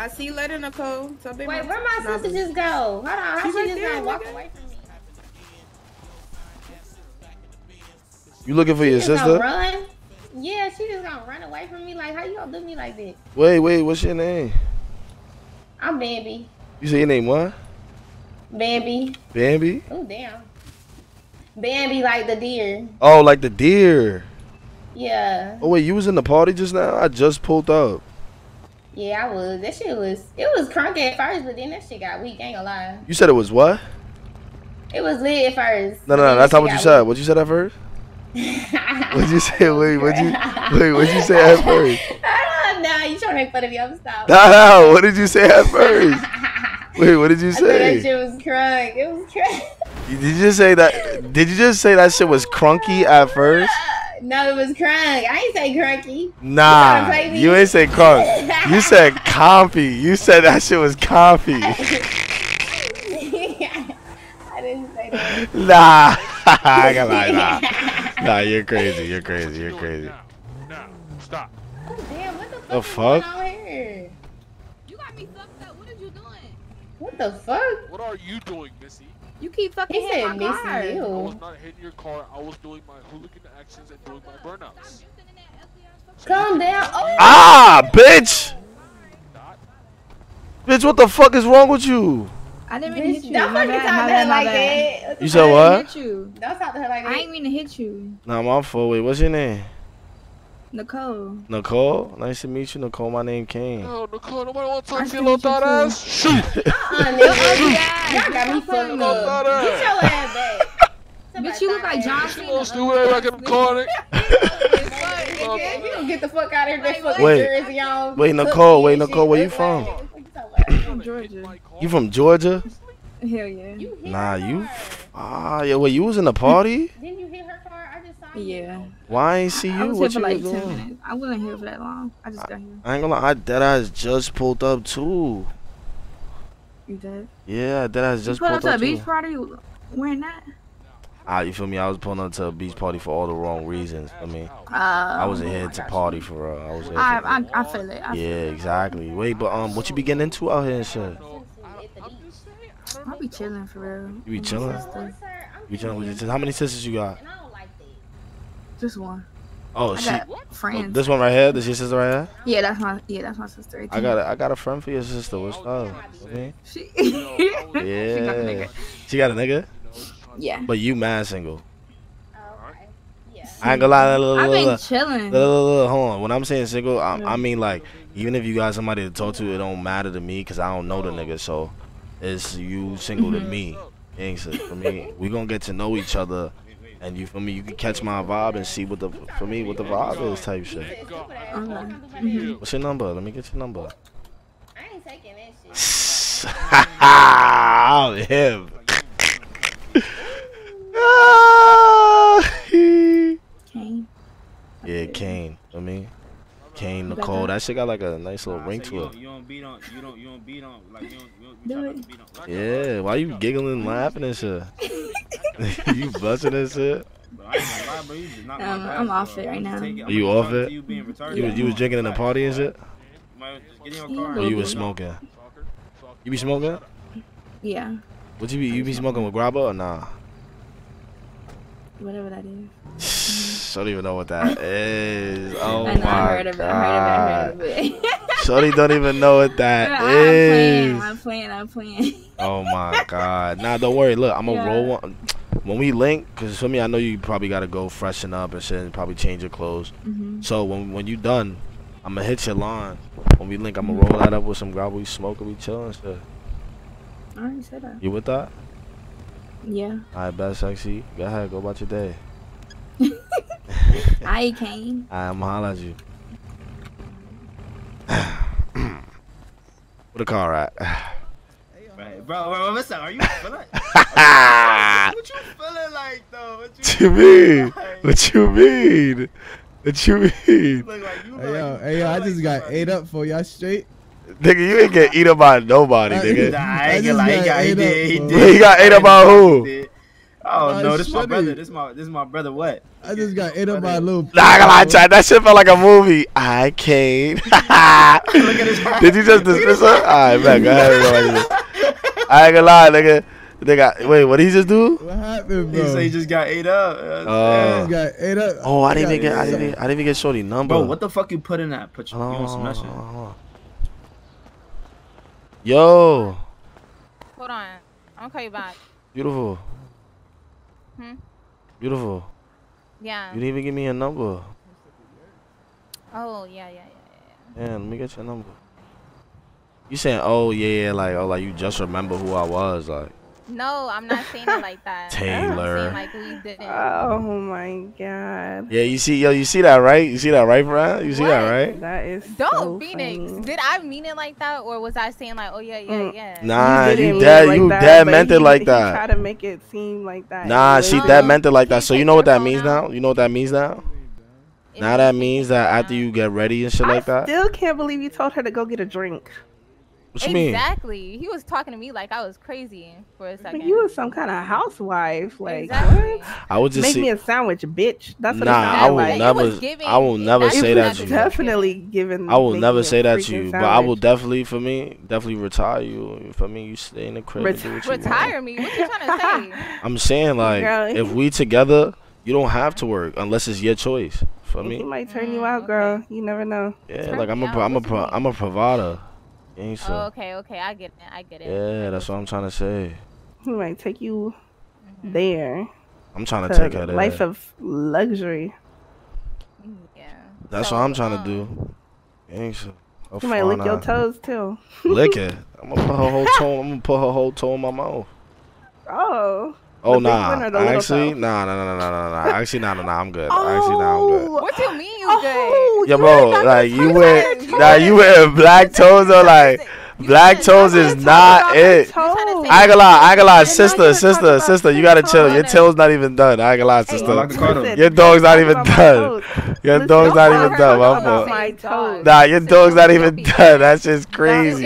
I see you later, Nicole. So Wait, where my sister just go? Hold on, how She's she right just there, gonna walk nigga. away from me? You looking for your She just sister? run? Yeah, she just gonna run away from me. Like, how you gonna do me like that? Wait, wait. What's your name? I'm Bambi. You say your name what? Bambi. Bambi? Oh damn. Bambi like the deer. Oh, like the deer. Yeah. Oh wait, you was in the party just now? I just pulled up. Yeah, I was. That shit was it was crunk at first, but then that shit got weak, ain't gonna lie. You said it was what? It was lit at first. No, no, no. That's not what you said. What you said at first? What'd you say? Wait, what'd you wait? What'd you say at first? nah, you trying to make fun of me? I'm stop. No, no. What did you say at first? Wait, what did you I said that shit was crunk. It was crunk. Did you just say that? Did you just say that shit was crunky at first? No, it was crunk. I ain't say crunky. Nah, play me? you ain't say crunk. You said comfy. You said that shit was comfy. I didn't say that. Nah, I got lie. Nah, nah, you're crazy. You're crazy. You're crazy. Stop. Oh, damn, what the fuck? The is going fuck? on here? You got me fucked up. What are you doing? What the fuck? What are you doing, Missy? You keep fucking He hitting said my Missy car. I was not hitting your car. I was doing my hooligan actions and doing my burnouts. Calm down. Oh, Ah, bitch. Bitch, what the fuck is wrong with you? I didn't mean to hit you. don't fucking talk to her like that. You said I what? didn't. Don't talk to her like that. I ain't mean to hit you. Nah, my fault. Wait, what's your name? Nicole. Nicole. Nice to meet you, Nicole. My name Kane. No, Nicole, nobody want to I talk to see you, little what thought ass. Shoot! Uh, nigga. Y'all got me fucked up. Get your ass back. Bitch, you look like John Cena. little stupid ass like I'm calling you don't get the fuck out of here. Fucking Wait. jersey on. Wait, Nicole, wait, Nicole, where you from? you? From Georgia. You from Georgia? Hell yeah. You Nah, her you. Ah, yeah. Wait, you was in the party? Didn't you hit her car? I just saw you. Yeah. Why ain't see I you? was here What for you like was 10 doing? minutes. I wasn't here for that long. I just got here. I ain't gonna lie. I dead ass just pulled up too. You did? Yeah, dead ass You just put up pulled to a beach too. party wearing that? Ah, you feel me? I was pulling up to a beach party for all the wrong reasons. I mean, Uh, I wasn't here to party for real. I was here. I, I, I feel it. I yeah, feel it. exactly. Wait, but um, what you be getting into out here and shit? I'll be chilling for real. You be chilling? You chilling with your sisters? How many sisters you got? And I don't like that. Just one. Oh, I she. got oh, this one right here. This your sister right here. Yeah, that's my yeah, that's my sister. right I got a, I got a friend for your sister. What's up? Okay. She, Yeah. She got a nigga, yeah. but you mad single. Oh, okay. Yeah. I ain't gonna lie. Look, I've look, been look, chilling. look, hold on. When I'm saying single, I, I mm-hmm. mean like even if you got somebody to talk to, it don't matter to me because I don't know the nigga. So it's you single to mm-hmm. me. Ain't for me. We gonna get to know each other, and you for me. You can catch my vibe and see what the for me what the vibe is type shit. Okay. Uh-huh. Mhm. What's your number? Let me get your number. I ain't taking that shit. I'm him. Ah, Kane. Yeah, Kane. I mean, Kane, Nicole. that? That shit got like a nice little ring to it. You don't beat on. You don't. You don't beat on. Like you don't. You don't Do try not it. to beat on. Yeah, why you giggling, laughing and shit? you busting and shit? I ain't gonna lie, bro. You just knocked my Um, glass I'm off off. it right now. Are you off it? You. You was drinking in the party and shit? You might just get in your Yeah, car. Or you was smoking? You be smoking? Yeah. What you be? You be smoking with grabber or nah? Whatever that is. Don't even know what that is. Oh I know. I my heard of it. I heard god. of it. I heard of it. Shorty don't even know what that I'm is. playing. I'm playing. I'm playing. Oh my god. Nah, don't worry. Look, I'm gonna Yeah. roll one. When we link, cause for me, I know you probably gotta go freshen up and shit, and probably change your clothes. Mhm. So when when you done, I'm gonna hit your line. When we link, I'm gonna roll that up with some grab. We smoke and we chill and shit. I already said that. You with that? Yeah. Alright, bad sexy. Go ahead, go about your day. I Kane. Ah, I'm gonna holla at you. what the car at? Right, bro, bro, what's up? Are you feeling? what you feeling like though? What What you mean? What you mean? What you mean? Look like you. Hey yo, hey yo, I just got ate up for y'all straight. Nigga, you ain't get eat up by nobody, nigga. Nah, I ain't gonna lie. He got. He did. He did. He got ate up by who? He did. Oh Oh, no, this is my brother. This my this my brother. What? I just got ate up by a little. Nah, I ain't lie, Chad. That shit felt like a movie. I came. Look at his Did you just dismiss her? Alright, man, go ahead. I ain't gonna lie, nigga. Nigga, wait, what did he just do? What happened, He bro? say he just got ate up. Uh, I just got ate up. Oh, I didn't even got get. I ate didn't. Even, I didn't even get Shorty number. Bro, what the fuck you put in that? Put you, you Hold want some on, that shit? hold on. Yo, Hold on. I'm gonna call you back. beautiful. Hmm? Beautiful. Yeah. You didn't even give me a number. Oh yeah, yeah, yeah, yeah. Yeah, let me get your number. You saying, oh yeah, yeah, like, oh, like you just remember who I was, like. No, I'm not saying it like that. Taylor. I'm saying like we didn't. Oh my god. Yeah, you see, yo, you see that, right? You see that, right, Brad? You see that, right? That is Don't so Phoenix. funny. Did I mean it like that, or was I saying like, oh yeah, yeah, Mm. yeah? Nah, didn't you mean dead, like you that, dead meant he, it like He that. tried to make it seem like that. Nah, she was- dead meant it like that. So you know what that means out. now? You know what that means now? It Now that means means that after you get ready and shit like I that. still can't believe you told her to go get a drink. What you mean? Exactly. He was talking to me like I was crazy for a second. you was some kind of housewife. Like exactly. what? I would just Make see. me a sandwich, bitch. That's what Nah, it I will like. Never. was giving- I will never say that to you. definitely given. I will never say that to freaking you, but I will definitely, for me, definitely retire you. For me, you stay in the crib. and do what you want. Retire me? What you trying to say? I'm saying like, Girl. if we together, you don't have to work unless it's your choice. For me, He might turn you Mm, out, okay. girl. You never know. yeah, Turn like I'm me a, pro- out, I'm a, what you pro- mean? I'm a provider. Ain't so. Oh, okay, okay, I get it. I get it. Yeah, that's what I'm trying to say. He might take you Mm-hmm. there. I'm trying to to take her there. life of luxury. Yeah. That's So, what I'm trying to um, do. Ain't so. A He might lick fine your toes too. Lick it. I'm gonna put her whole toe. I'm gonna put her whole toe in my mouth. Oh. Oh The big nah, one or the actually, toe? nah, nah, nah, nah, nah, nah. Actually, nah, nah, nah. I'm good. Actually, nah, I'm good. Oh. What do you mean you Oh, Yeah, you bro, like you toes. wear, You nah, you wear black toes or like You black toes is not it. on my trying to toes. say- I ain't gonna lie, I ain't gonna lie, You're sister, sister, sister, you gotta chill. Your tail's not even done. I ain't gonna lie, sister. the cuddle. Listen, Your dog's not even done. Your dog's not even done. My fault. Nah, your dog's not even done. That's just crazy.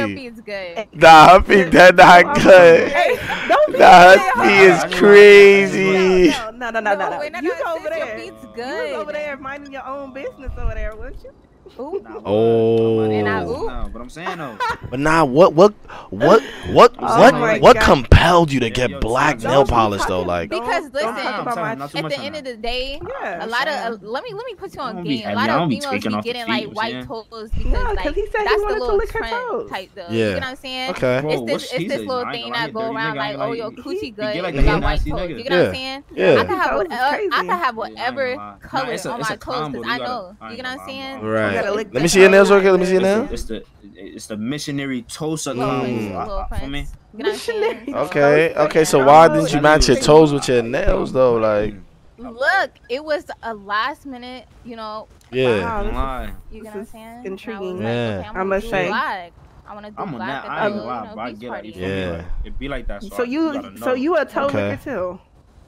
Nah, her feet dead not good. Hey, don't be Nah, her feet is crazy. No, no, no, no, no, no. wait, no, You no, go sis, over your there. feet's You was over there minding your own business over there, weren't you? Ooh. Nah, Oh. And I- ooh. nah, but I'm saying though. But nah, what, what, what, what, Oh what, what God. compelled you to Yo, get yo, black don't nail be polish though? Like, Because Don't- don't listen, about my At the end that. of the day, Yeah. a lot of uh, let me let me put you on don't be game. A lot of don't be females be getting like you know white what toes because Yeah, 'cause like he said he the wanted to little lick her trend toes. type though. Yeah. You know what I'm saying? okay, it's this it's this little thing that go around like, oh like- your coochie good, get you got white toes. You know what I'm saying? yeah, I can have whatever. I crazy. can have Yeah, I ain't whatever gonna lie. Nah, color on my a toes because I know. You know what I'm saying? bro. Gotta lick Let me see your nails toe real quick. Let me see your nails. It's the it's the missionary toe suck combo. Mm. I- little I- For me. prince. You know what I'm saying? Missionary. Okay, okay. So why didn't you match your toes with your nails though? Like, Look, it was a last minute, you know, yeah. Wow, is- you This know what I'm saying? And I intriguing. like, Yeah. okay, I'ma must say. black. I want to do I'm on black that. at I ain't the, gonna lie, you know. I get it. party. You feel me? Yeah. Like, It be like that. So, So I- you, gotta so you a toe Okay. licker too?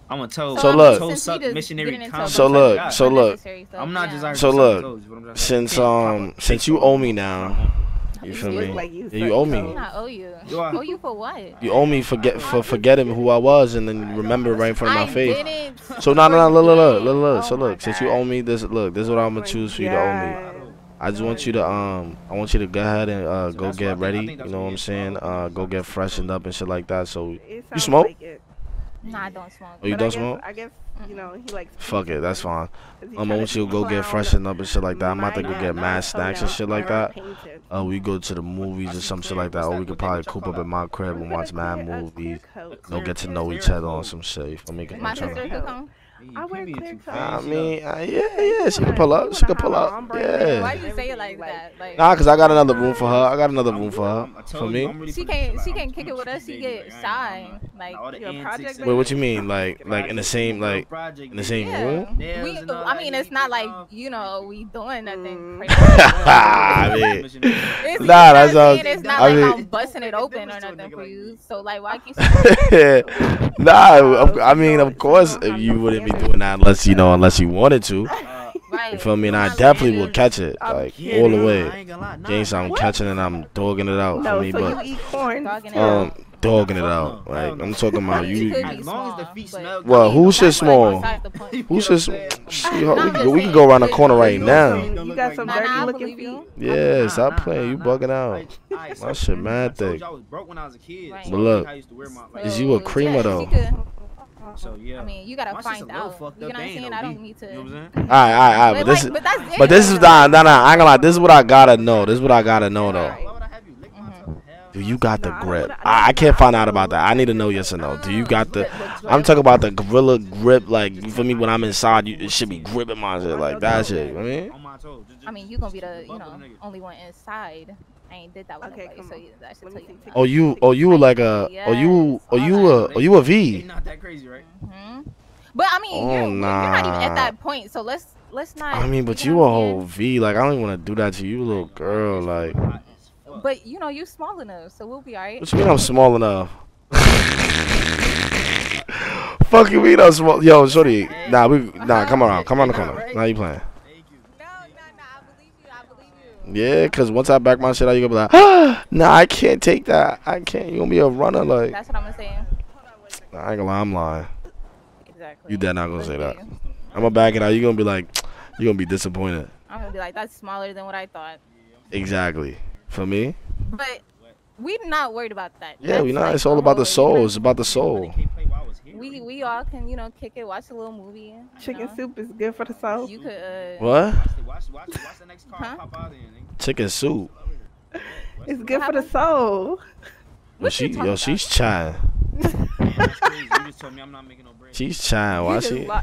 I'm a toe. So look- toe suck missionary getting into combo. So look, so look. I'm not yeah. just So look, sucking toes, you know what I'm saying? Since um, since you owe me now, you feel me? like you Yeah, you owe me. I owe you. Do I? Owe you for what? You owe me for get for forgetting who I was and then remember right in front of my I face. didn't. So no, no, no, look, look, look, look, look. So Oh my look, since you owe me this, look, this is what I'm gonna choose for you to owe me. I just want you to um, I want you to go ahead and uh, So go that's what I get ready. You know what what I'm saying? Uh, go get freshened up and shit like that. So It sounds smoke? Like Nah, I don't smoke. Oh, you But don't I guess, smoke? I guess you know he likes. fuck it, that's fine. Um, I want you to go get freshened up and shit like that. I'm about to go get mad snacks and shit like that. Uh, we go to the movies or some shit like that, or we could probably coop up in my crib and watch mad movies. Go get to know each other on some shit. Me? 'Cause My I'm sister could come. I wear clear coat. I mean, uh, yeah, yeah, she can pull up. She can pull up. Yeah. Why Yeah. you say it like that? Like, Nah, cause I got another room for her. I got another room for her. For me. she can't. She can't kick it with us. She get shy. Like, You're project Wait, what you mean? Like, like in the same, like, in the same yeah. room? We, I mean, it's not like you know we doing nothing Mm. crazy. I mean, It's, Nah, you know that's I'm all- It's not I like mean- I'm busting it open or nothing for you. So like, why keep? nah, I mean, of course, if you wouldn't be doing that unless you know, unless you wanted to. Right. You feel me? And I definitely will catch it, like all the way. Games I'm catching it. I'm dogging it out. No, for me, so but, you eat corn. Um, dogging it out. Like I'm talking about you. As long as the. Well, who's shit small? Who's shit? We, we can go around the corner right now. You got some dirty looking feet. Yeah, stop playing. You bugging out. My shit mad thick. But look, is you a creamer though? So yeah. I mean, you gotta My find out. You know what I'm saying? I don't need to. You know what I'm saying? All right, all right, all right. But, but this, like, is, but, it, but this is nah, nah. I'm gonna lie. This is what I gotta know. This is what I gotta know though. Do mm-hmm. you got the grip? I, I can't find out about that. I need to know yes or no. Do you ah, got the? I'm talking about the gorilla grip. Like for me, when I'm inside, you it should be gripping my shit like that shit. You know I mean, I mean, you gonna be the you know only one inside. I ain't did that with okay, nobody, so you, I should tell you. Oh, oh, oh, you, oh, you like a, yes. oh, you, oh, you a, oh, you a V. Not that crazy, right? Mm-hmm. But I mean, oh, you're, nah. you're not even at that point, so let's let's not. I mean, but you, you a whole V. Like I don't even want to do that to you, little girl. Like. But you know, you small enough, so we'll be alright. What you mean I'm small enough? Fuck you mean I'm small? Yo, shorty, nah, we nah, come around, come on the corner. Now nah, you playing? Yeah, because once I back my shit out, you going to be like, ah, nah, I can't take that. I can't. You're going to be a runner. Like, That's what I'm saying. I ain't going to lie. I'm lying. Exactly. You dead not going to say that. I'm going to back it out. You're going to be like, you're going to be disappointed. I'm going to be like, that's smaller than what I thought. Exactly. For me. But we're not worried about that. Yeah, we're not. Like, it's all about the soul. It's about the soul we we all can you know kick it, watch a little movie. Chicken know? soup is good for the soul. You could uh, what? huh? Chicken soup. It's good for the soul. Well, she, yo, about? she's trying. she's trying. Why you she? Lo-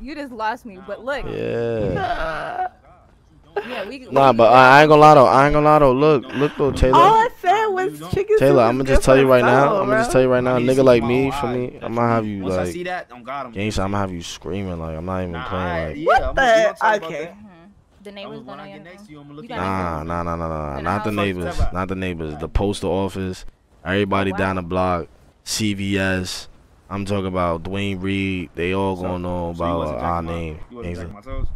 you just lost me. But look. Yeah. Yeah, we, nah, but I, ain't gonna lie though. I ain't gonna lie though. Look, look though, Taylor. All I said was chicken. Taylor, I'm gonna just tell you right now. I'm gonna just tell you right now. A Nigga like me, for me, I'm gonna have you like. Gangsta, I'm gonna have you screaming like I'm not even playing like. What the? Okay. The neighbors gonna get next to you. Nah, nah, nah, nah, nah. Not the neighbors. Not the neighbors. The postal office. Everybody down the block. CVS. I'm talking about Duane Reade. They all gonna know about our name. Gangsta.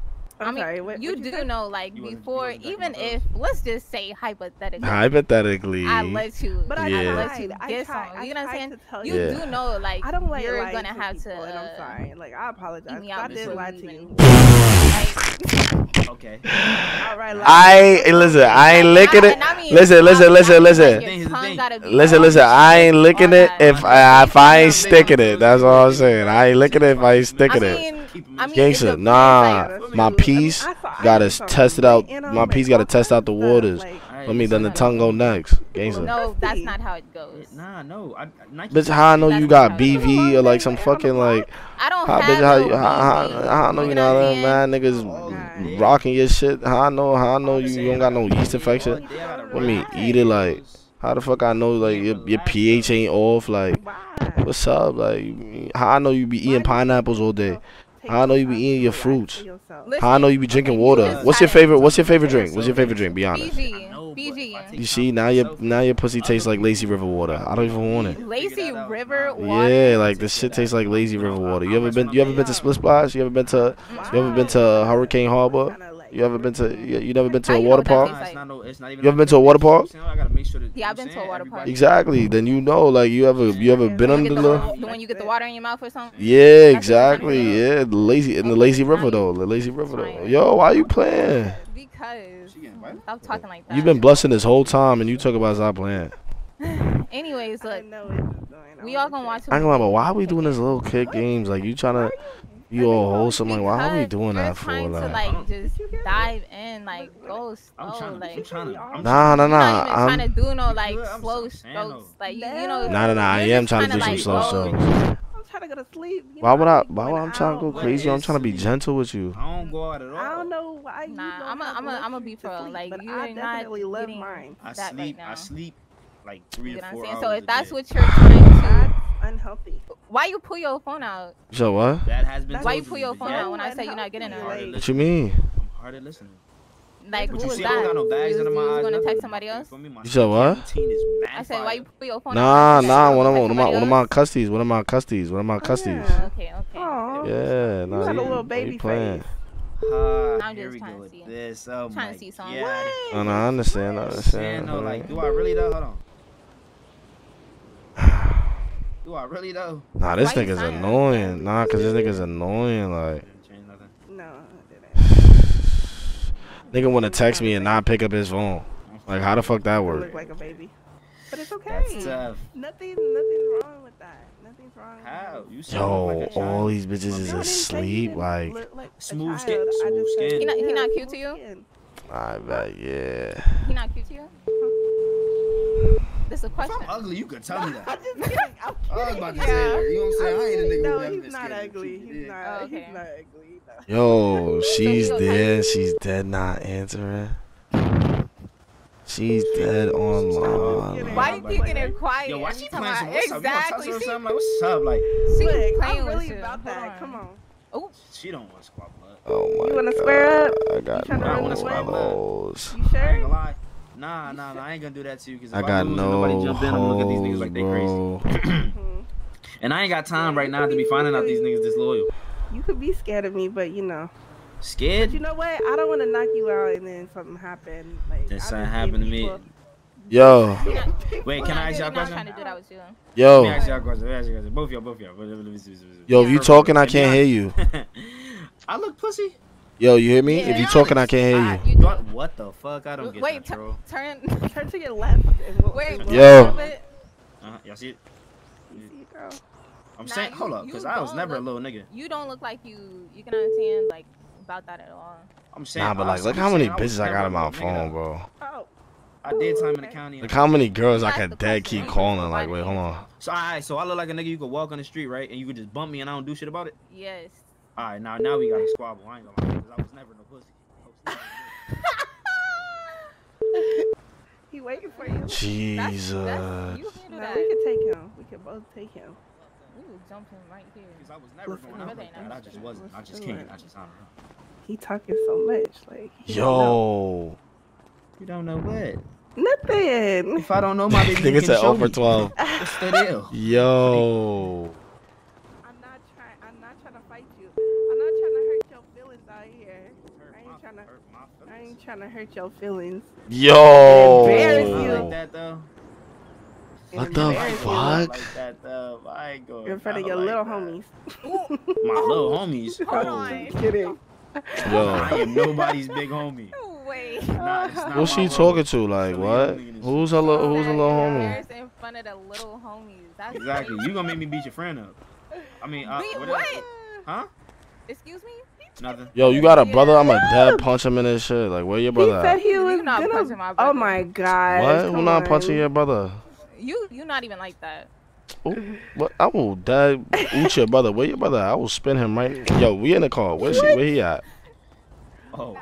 I'm I mean, sorry. What, you, what you do said? know, like you before, even if let's just say hypothetically, hypothetically, I let you, but I yeah. let you get on. You know what I'm saying? You, you yeah. do know, like I don't like you're gonna to have people, to. And I'm sorry. Like I apologize. I did lie to you. okay. All right. I listen. I ain't licking it. Listen, listen, listen, listen. Listen, listen. I ain't licking it if I if I ain't sticking it. That's all I'm saying. I ain't licking it if I ain't sticking it keep him. I mean, nah. My piece gotta test it out. My piece gotta test out the waters. Let me then the tongue go next. Gangster. No, that's not how it goes. Nah, no. I, bitch, how I know you got BV or like some fucking like. I don't how, bitch, how, no how, how, how I know you know that man. niggas rocking your shit. How I know? How I know you don't got no yeast infection? Let me eat it like. How the fuck I know like your, your pH ain't off like. What's up? Like, how I know you be eating pineapples all day. How I know you be eating your fruits? How I know you be drinking water? What's your favorite? What's your favorite drink? What's your favorite drink? Be honest. BG. You see now your now your pussy tastes like lazy river water. I don't even want it. Lazy river water. Yeah, like this shit tastes like lazy river water. You ever been? You ever been to Splish Splash? You ever been to? You ever been to uh, Hurricane Harbor? You ever been to you, you never been to a water park? It's not no, it's not you ever like been to a water park? Yeah, I've been to a water park. Exactly. Then you know, like you ever you ever been under the, the when you get the water in your mouth or something. Yeah, exactly. Yeah, the lazy in the lazy river though, the lazy river though. Yo, why you playing? Because stop talking like that. You've been blessing this whole time, and you talk about stop playing. Anyways, look. We all gonna watch. I ain't gonna but why are we doing this little kid games? Like you trying to you all wholesome. Like, why are we doing that for? Like, to, like just dive in, like go slow, like nah, nah, nah. I'm trying to do no like slow strokes, like you, know. Nah, nah, nah. I am trying to do some slow strokes. Trying to go to sleep. why would I? Why would I'm trying to go crazy? I'm trying to be gentle with you. I don't go out at all. I don't know why. Nah, I'm a, I'm a, I'm a be pro. Like you I definitely not love mine. I sleep. I sleep like three or four hours. So if that's what you're trying unhealthy. Why you pull your phone out? So what? That has been. Why you pull your phone out when I say you're not getting it? What you mean? I'm hard at listening. Like but who was that? Got no bags you, under my you eyes. gonna text somebody else? You said what? I said why you put your phone? Nah, nah. One of, one of my one of my custies. One of my custies. One of my ah, custies. Oh, yeah. Okay, okay. Aww. Yeah, nah. You had a little baby face. Uh, I'm just trying to see this. Oh I'm trying to see something. What? Oh, no, I understand. I understand. Yeah, no, like, do I really though? Hold on. Do I really though? Nah, this Why nigga's annoying. Nah, cause this nigga's annoying. Like, Didn't change nothing. No, didn't. nigga wanna text me and not pick up his phone. Like, how the fuck that I work? look like a baby. But it's okay. That's tough. Nothing, nothing's wrong with that. Nothing's wrong. How? You Yo, like all these bitches is I didn't say you asleep. Like, like Smooth skin- smooth said- skin. He not- he not cute to you? I bet, yeah. He not cute to you? This is a If question. I'm ugly, you could tell me that. I'm just kidding. I'm I was about to say, that. you know what I'm saying? I ain't a nigga no, who never he's not ugly. He's Yeah. not. Oh, okay. He's not ugly. No. Yo, she's dead. She's dead. Not answering. She's dead online. Why are you keep getting quiet? Yo, why every she playing I- some what's up? You gonna Exactly. touch her or She, something? Like, what's up? Like, she Look, playing I'm really you. about Hold that. Come on. Oh, she don't want to squabble. Oh my You wanna square up? I got You tryna no run this way? hoes. You I sure? Ain't gonna lie. Nah, nah, nah, I ain't gonna do that to you. Cause if I got lose and no nobody jump in, I'm gonna look at these niggas like they crazy. And I ain't got time right now to be finding out these niggas disloyal. You could be scared of me, but you know. But Scared? you know what? I don't want to knock you out and then something happen. Like Then I something just happened to give me. Yo, Wait, can I ask y'all a question? trying to do that with you. Let me yo, ask y'all a question. Let me ask y'all a question. Both y'all, both y'all. Let me see, let me see. yo. If you talking, I can't hear you. I look pussy. Yo, you hear me? Yeah. If you talking, I can't hear Uh, you. you Do I, what the fuck? I don't get Wait, that, tu- bro. turn. Turn to your left. And Wait, Yo. a little bit. Uh-huh. Y'all see it? You see, girl? I'm Nah, saying, you- hold up, cause I was don't never a little nigga. You don't look like you. You can understand like about that at all. I'm saying. Nah, but like, look I'm how many saying I was bitches I got on my little nigga, phone, bro. Oh, I did time in the county. Look how many girls I That's could dead keep calling. Like, wait, hold on. So, alright, so I look like a nigga you could walk on the street, right, and you could just bump me and I don't do shit about it. Yes. Alright, now now we got to squabble. I ain't gonna lie, cause I was never no pussy. I was never no he waiting for you. That's, Jesus. that's, you handle No, that. we can take him. We can both take him. Ooh, jumping right here. Cause I was never Listen, going out really like that. nice. I just wasn't. I just Listen, can't. look. I just I don't know. He talking so much. Like he don't. Yo, You don't know what? nothing. If I don't know my baby, you nigga can said show oh over me. twelve. What's the deal? Yo, I'm not trying. I'm not trying to fight you. I'm not trying to hurt your feelings out here. I ain't trying to. I ain't trying to hurt your feelings. Embarrass you. like that though. What the Embarrass you fuck? Like that though. I ain't going. In front of your like little that. homies. My little homies. Hold Oh, on. Kidding. yo. I am nobody's big homie. Wait. Not, it's not What's she homie. talking to? Like, So what? Who's a little? Who's a little homie? Embarrassed in front of the little homies. That's Exactly. You gonna make me beat your friend up? I mean, uh, Beat what? what? Huh? Excuse me? Nothing. Yo, you got a brother? I'm a dead punch him in his shit. Like, where your brother? He brother said at? he You was not gonna. punching my oh my god. What? Who not punching your brother? You you not even like that. Ooh, what? I will dead oot your brother. Where your brother? at? I will spin him right. Yo, we in the car. Where's he? Where he at? Oh,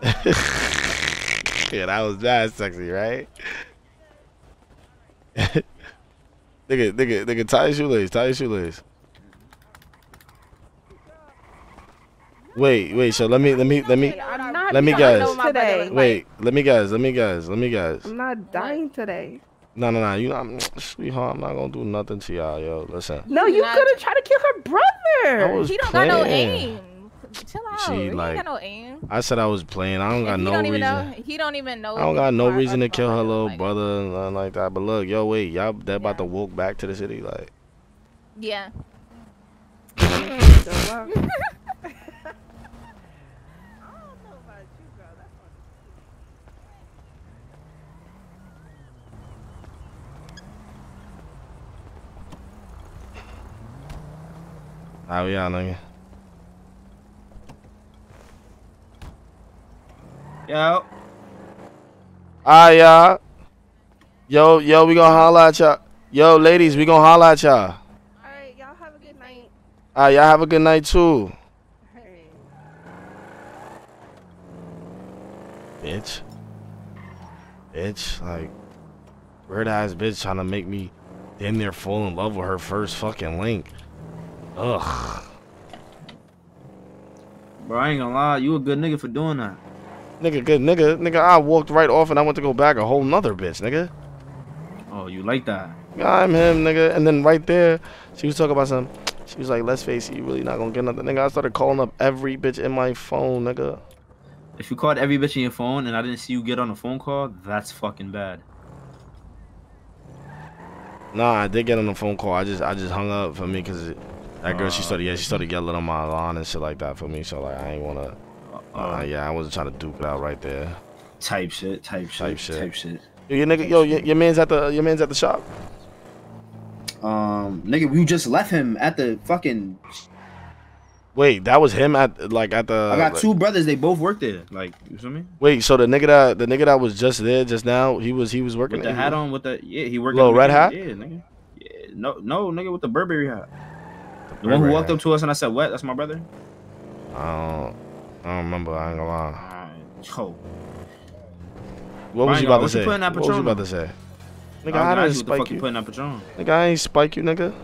yeah, that was that sexy, right? nigga, nigga, nigga, tie your shoelace, tie your shoelace. Wait, wait. So let me, let me, let me. Let me guys. today. Wait, let me guys. Let me guys. Let me guys. I'm not dying today. No, no, no. You not, sweetheart. I'm not gonna do nothing to y'all, yo. Listen. No, You you not- could have tried to kill her brother. I was He don't got no playing. aim. Chill out. She, he like, got no aim. I said I was playing. I don't got And he no don't reason. even know. He don't even know. I don't got no reason to kill her little like it. brother and nothing like that. But look, yo, wait, y'all they about to walk back to the city, like. Yeah. So, well, How we out, nigga? Yo. Alright, y'all. Yo, yo, we gonna holla at y'all. Yo, ladies, we gonna holla at y'all. all right, y'all have a good night. Alright, y'all have a good night ah, too. Hey. Bitch. Bitch, like, weird ass bitch trying to make me damn near fall in love with her first fucking link. Ugh. Bro, I ain't gonna lie. You a good nigga for doing that. Nigga, good nigga. Nigga, I walked right off and I went to go back a whole nother bitch, nigga. Oh, you like that? I'm him, nigga. And then right there, she was talking about some. She was like, let's face it, you really not gonna get nothing. Nigga, I started calling up every bitch in my phone, nigga. If you called every bitch in your phone and I didn't see you get on a phone call, that's fucking bad. Nah, I did get on the phone call. I just I just hung up for me because that girl she Uh, started yeah she started yelling on my lawn and shit like that for me. So like I ain't wanna. Uh, yeah, I wasn't trying to duke it out right there. Type shit, type shit, Type shit. type shit. Yo, your nigga, yo, your, your man's at the your man's at the shop. Um, nigga, we just left him at the fucking. Wait, that was him at like at the. I got like- two brothers. They both work there. Like, you feel me? Wait, so the nigga that the nigga that was just there just now, he was he was working With the hat on, with the yeah, he worked. Little red hat? Yeah, nigga. Yeah, no, no, nigga, with the Burberry hat. The one who walked up to us and I said, "What? That's my brother." I don't, I don't remember. I ain't gonna lie. Alright, yo. What was Fine, you y'all, about to say? What was you about to say? Nigga, was I didn't you what spike you you. putting that Patron? Nigga, I ain't spike you, nigga.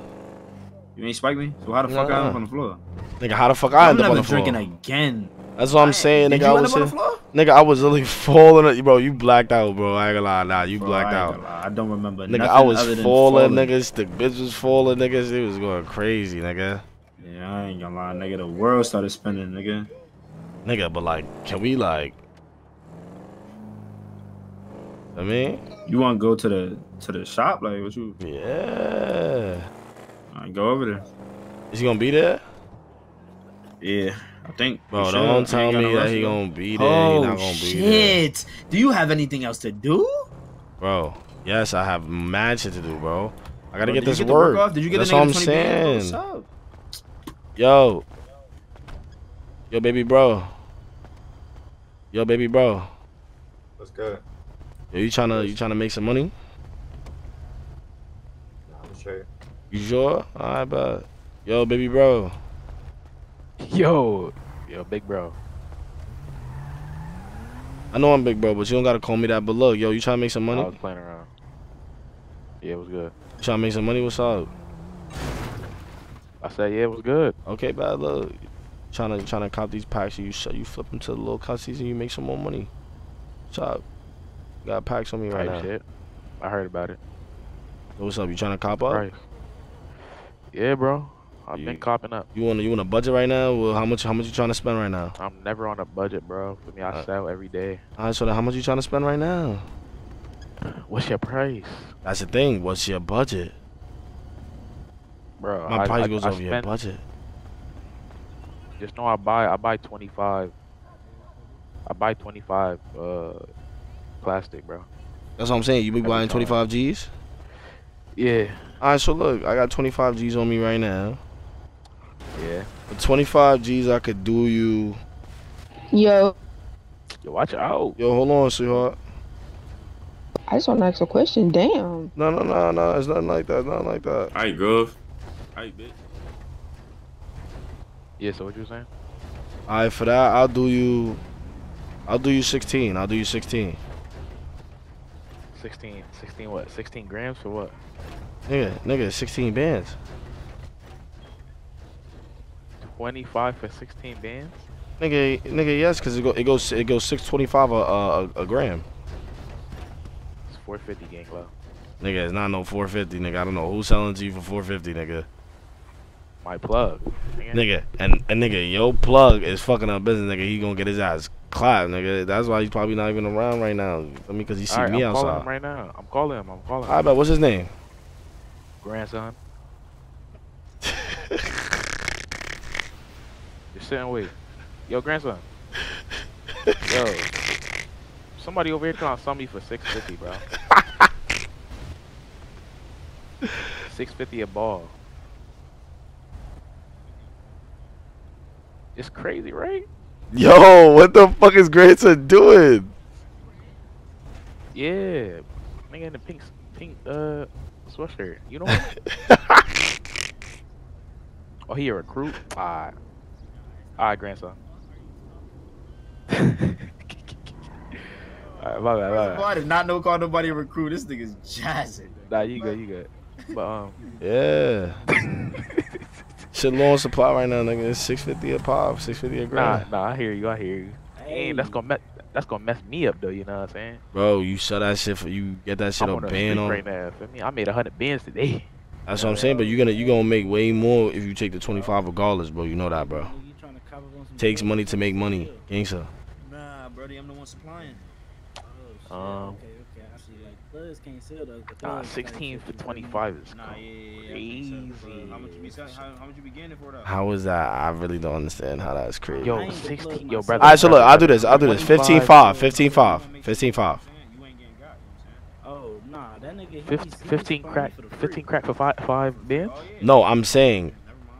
You ain't spike me. So how the fuck I Nuh-uh. up on the floor? Nigga, how the fuck I I'm end up on the floor? I'm never drinking again. That's what I'm saying, Did nigga. I was up on the floor? Nigga, I was literally falling. Bro, you blacked out, bro. I ain't gonna lie. Nah, you Bro, blacked I out. I don't remember. Nigga, I was other than falling, niggas. The bitch was falling, niggas. It was going crazy, nigga. Yeah, I ain't gonna lie, nigga. The world started spinning, nigga. Nigga, but like, can we like? I mean, You want to go to the to the shop? Like, what you? yeah. Alright, go over there. Is he gonna be there? Yeah, I think. Bro, we don't tell me that rush, he gonna be there. Oh he not gonna be oh, there. shit! Do you have anything else to do? Bro, yes, I have mad shit to do, bro. I gotta Bro, get this get work. work off? Did you get a That's nigga what I'm 20? Bro, saying. what's up? Yo. Yo, baby bro. Yo, baby bro. What's good? Yo, you tryna you tryna make some money? Nah, I'm straight. You sure? Alright, bet. Yo, baby bro. Yo, yo, big bro. I know I'm big bro, but you don't gotta call me that. But look, yo, you trying to make some money? I was playing around. Yeah, it was good. You trying to make some money? What's up? I said, yeah, it was good. Okay, bad. Look, trying to trying to cop these packs. You you flip them to the little cutsies and you make some more money. What's up? Got packs on me right Type now. shit. I heard about it. What's up? You trying to cop up? Right. Yeah, bro. I've You- been copping up. You want you want a budget right now? Well, how much how much you trying to spend right now? I'm never on a budget, bro. For me, I Uh, sell every day. Alright, so then how much you trying to spend right now? What's your price, That's the thing. What's your budget? bro? My I, price I, goes I over your budget. Just know I buy. I buy 25. I buy 25 uh plastic, bro. That's what I'm saying. You be Every buying time. 25 G's? Yeah. Alright, so look, I got 25 G's on me right now. Yeah. For 25 G's, I could do you. Yo, Yo, watch out. Yo, hold on, sweetheart. I just want to ask a question. Damn. No, no, no, no. It's nothing like that. Nothing like that. Alright, Grove. Alright, bitch. Yeah. So what you saying? Alright, for that, I'll do you. I'll do you 16. I'll do you 16. 16. 16 what? 16 grams for what? Nigga, nigga, 16 bands. 25 for 16 bands? Nigga, nigga, yes, cause it go, it goes, it goes 625 a, a, a, gram. It's 450 gang low. Nigga, it's not no 450, nigga. I don't know who's selling to you for 450, nigga. My plug. Nigga. Nigga, and, and nigga, yo plug is fucking up business, nigga. He gonna get his ass clapped, nigga. That's why he's probably not even around right now. I mean, cause he see Alright, me I'm calling him outside. right now. I'm calling him. I'm calling him. Alright, but what's his name? Grandson. Just sit and wait. Yo, grandson. Yo. Somebody over here trying to sell me for 650 bro. 650 a ball. It's crazy, right? Yo, what the fuck is grandson doing? Yeah. Nigga in the pink pink uh sweatshirt. You know what? oh, he a recruit? Alright. Alright, grandson. Alright, my bad, my Bro, I did not know call nobody a recruit. This nigga's jazzing. Nah, you good, you good. But um Yeah. Shit low on supply right now, nigga. It's 650 a pop, 650 a Nah, grand. nah, I hear you, I hear you. Ain't that's gonna mess that's gonna mess me up though, you know what I'm saying? Bro, you sell that shit for you get that shit I'm on on ban on. right now, feel me? I made a hundred bins today. That's what I'm saying, but you gonna you gonna make way more if you take the 25 regardless, bro. You know that, bro. Takes money to make money, gangsta. Nah, Brody, I'm the one supplying. Oh, Um Plugs can't sell those. the Nah, 16 for 25 is Nah, yeah, yeah, yeah. So. crazy. How much you be sell- how, how much you be getting it for though? How is that? I really don't understand how that's crazy. Yo, I ain't the 16, yo, brother. Alright, so look, I'll do this. I'll do this. 15 25, 5. 15 5. 15 5. You ain't getting got, you know Oh nah, that nigga. he Fif- be- he be 15 crack, for the free. 15 crack for five, five bands? what I'm saying? No, I'm saying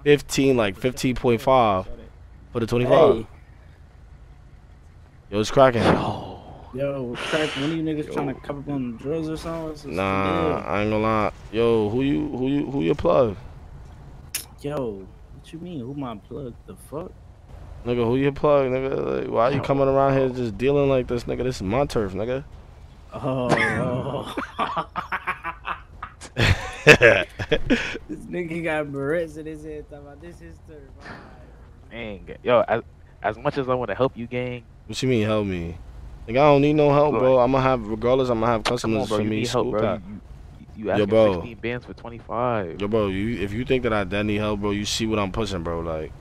15, like 15.5 for the 25. Hey, Yo, it's cracking. yo, crack. One of you niggas trying to cover up on drugs or something? What's- what's Nah, deal? I ain't gonna lie. Yo, who you, who you, who your plug? Yo, what you mean? Who my plug? The fuck? Nigga, who your plug, nigga? Like, why you coming around here just dealing like this, nigga? This is my turf, nigga. Oh, this nigga got barrettes in his head. Talking about this his turf. Yo, as, as much as I want to help you, gang, What you mean help me? Nigga, I don't need no help, bro. I'm gonna have, regardless, I'm gonna have customers on, bro. for me. need help, bro. You, you, you Yo, asking bro. 16 bands for 25. Yo, bro, you if you think that I that need help, bro, you see what I'm pushing, bro. Like,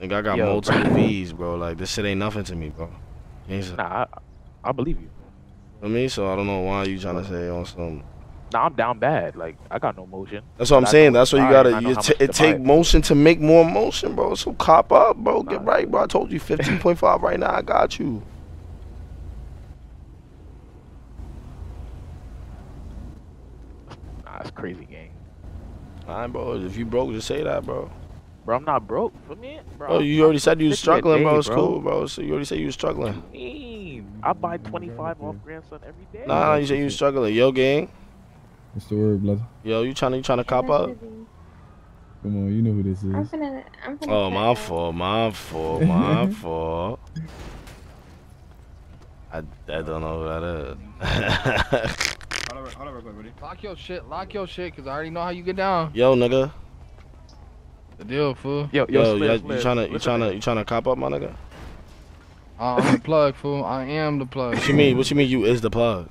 nigga, I got Yo, multiple bro. V's, bro. Like, this shit ain't nothing to me, bro. Nah, I, I believe you. I mean, so I don't know why you trying to say on some. Nah, I'm down bad. Like, I got no motion. That's what I'm saying. That's what you gotta. You t- it take motion to make more motion, bro. So cop up, bro. Get Nah. right, bro. I told you 15.5 right now. I got you. Nah, it's crazy, gang. Alright, bro. If you broke, just say that, bro. Bro, I'm not broke for me. Bro, Bro, I'm- you already said you was 50 a struggling, bro. day, It's cool, bro. So you already said you was struggling. I buy 25 off grandson every day. Nah, nah, you said you was struggling. Yo, gang. What's the word, brother? Yo, you trying to you trying to cop up? Come on, you know who this is. I'm is. finna, I'm finna. Oh, my out. fault, my fault, my fault. I, I don't know who that is. Hold on, hold on real quick, buddy. Lock your shit. Lock your shit, cause I already know how you get down. Yo, nigga. The deal, fool. Yo, Yo, yo, yo, Sliz, you trying to you trying to to you trying to cop up, my nigga? Uh, I'm the plug, fool. I am the plug. What you mean? What you mean? You is the plug?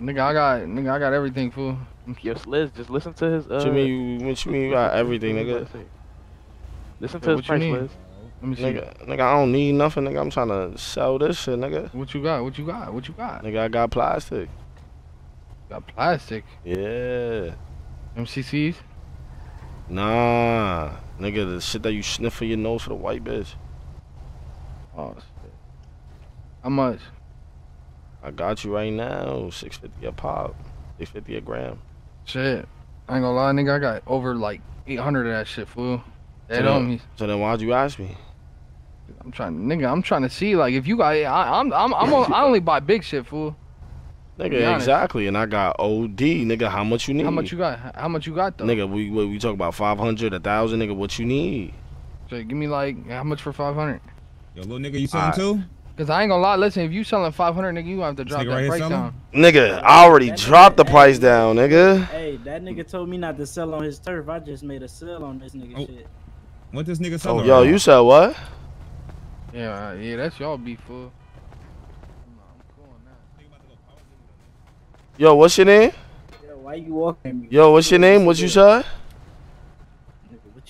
Nigga, I got, nigga, I got everything, fool. Yo, Sliz, just listen to his. Uh, What you mean? You, what you mean? You got everything, nigga? Listen Yeah, to his what price mean? list. Let me see. Nigga, nigga, I don't need nothing, nigga. I'm trying to sell this shit, nigga. What you got? What you got? What you got? Nigga, I got plastic. Got plastic. Yeah. MCCs. Nah, nigga, the shit that you sniff for your nose for the white bitch. Oh, shit. How much? I got you right now. Six fifty a pop. Six fifty a gram. Shit. I ain't gonna lie, nigga. I got over like 800 of that shit, fool. So Dead on then, so then why'd you ask me? I'm trying, nigga. I'm trying to see like if you got. I, I'm, I'm, I'm. on- I only buy big shit, fool. Nigga, exactly. And I got OD, nigga. How much you need? How much you got? How much you got though? Nigga, we we, we talk about five hundred, a thousand, nigga. What you need? So give me like how much for 500? Yo, little nigga, you selling Alright. too? Cause I ain't gonna lie. Listen, if you selling 500, nigga, you have to drop nigga that right here price selling? down. Nigga, I already dropped the price down, nigga. Hey, that nigga told me not to sell on his turf. I just made a sell on this nigga Oh. shit. What this nigga Oh, selling? yo, right you said what? Yeah, uh, yeah, that's y'all beef, fool. Yo, what's your name? Yo, why you walking? Yo, what's your name? What you said?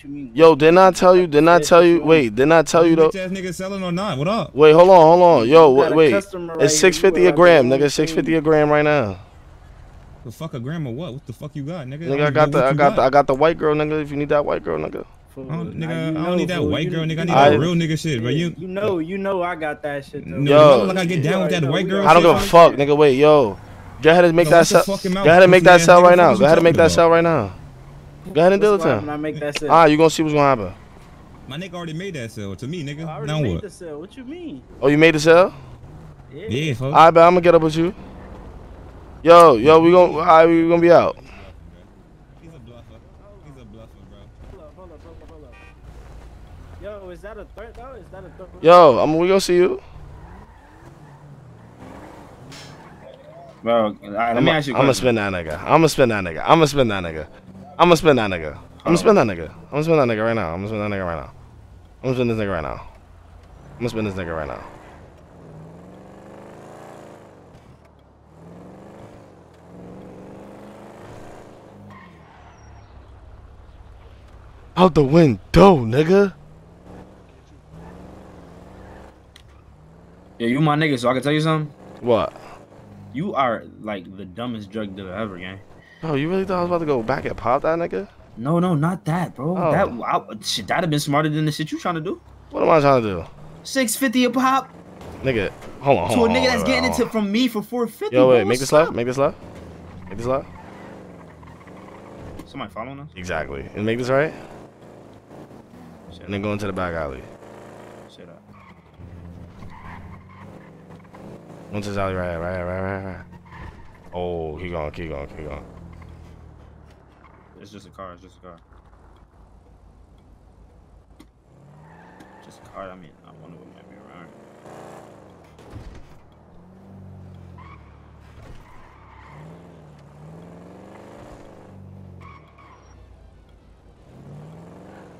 Nigga, what you mean? Yo, didn't I tell you? Didn't I tell you? Wait, didn't I tell you though? Ass nigga selling or not? What up? Wait, hold on, hold on. Yo, wait, wait. It's here. six You fifty go a gram, nigga. and Six see. fifty a gram right now. The fuck a gram or what? What the fuck you got, nigga? Nigga, I got the, I got the, I got the white girl, nigga. If you need that white girl, nigga. I don't, nigga, you I don't need that fool, white girl, nigga. I need I- that real nigga shit, bro. You, you know, you know, I got that shit. Though. No, Yo. you look like I get down with that white girl. I don't shit, give a fuck, nigga. Wait, yo. Go ahead and make Yo, that watch your sell. fucking Go ahead and make that ass sell right now. Go ahead and make that sell right now. Go ahead and do it What's to gonna him. happen? I make that sell. Ah, you gonna see what's gonna happen. My nigga already made that sell to me, nigga. I already now made what? the sell. What you mean? Oh, you made the sell? Yeah. Yeah, fuck. I bet I'm gonna get up with you. Yo, yo, we gonna, alright, we gonna be out. He's a bluffer. He's a bluffer, bro. Hold up, hold up, hold up, hold up. Yo, is that a threat though? Is that a threat? Yo, I'm we gonna see you. Bro, all right, let I'm me ask you a gonna question. spin that nigga. I'm gonna spin that nigga. I'm gonna spin that nigga. I'm gonna spin that nigga. I'm gonna spin that nigga. I'm gonna spin that nigga right now. I'm gonna spin that nigga right now. I'm gonna spin this nigga right now. I'm gonna spin this nigga right now. Out the window, nigga. Yeah, you my nigga, so I can tell you something. What? You are like the dumbest drug dealer ever, gang. Bro, you really thought I was about to go back and pop that nigga? No, no, not that, bro. Oh. That I, shit, that'd have been smarter than the shit you trying to do. What am I trying to do? Six fifty a pop Nigga, hold on, hold to a nigga hold that's on, getting it on. from me for four fifty. Yo, wait, make this left, make this left. Make this left. Somebody following us? Exactly. And make this right. And then go into the back alley. Shut up. Go into this alley right, right, right, right, right. Oh, keep going, keep going, keep going. It's just a car. It's just a car. Just a car. I mean, I wonder what might be around.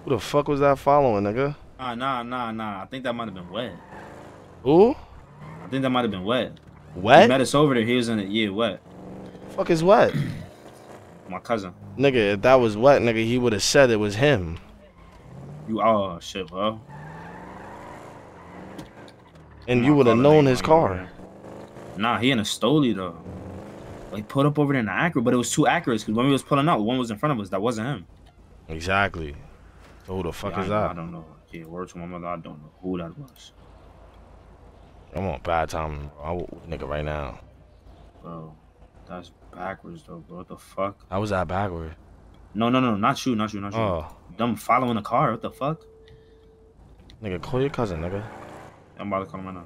Who the fuck was that following, nigga? Nah, nah, nah, nah. I think that might have been wet. Who? I think that might have been wet. Wet? He met us over there. He was in it. Yeah, wet. Fuck is wet? My cousin. Nigga, if that was wet, nigga, he would have said it was him. You oh shit, bro. And Nah, you would have known his car. Nah, he in a Stoli though. Like put up over there in the Acura, but it was two Acuras because when we was pulling out, one was in front of us. That wasn't him. Exactly. So who the fuck Yeah, is I, that? I don't know. Yeah, word to my mother, I don't know who that was. I'm on bad time. I nigga right now. Bro, that's backwards though, bro. What the fuck? How was that backward? No, no, no, not you, not you, not you. Oh. Them following the car. What the fuck? Nigga, call your cousin, nigga. I'm about to call him right now.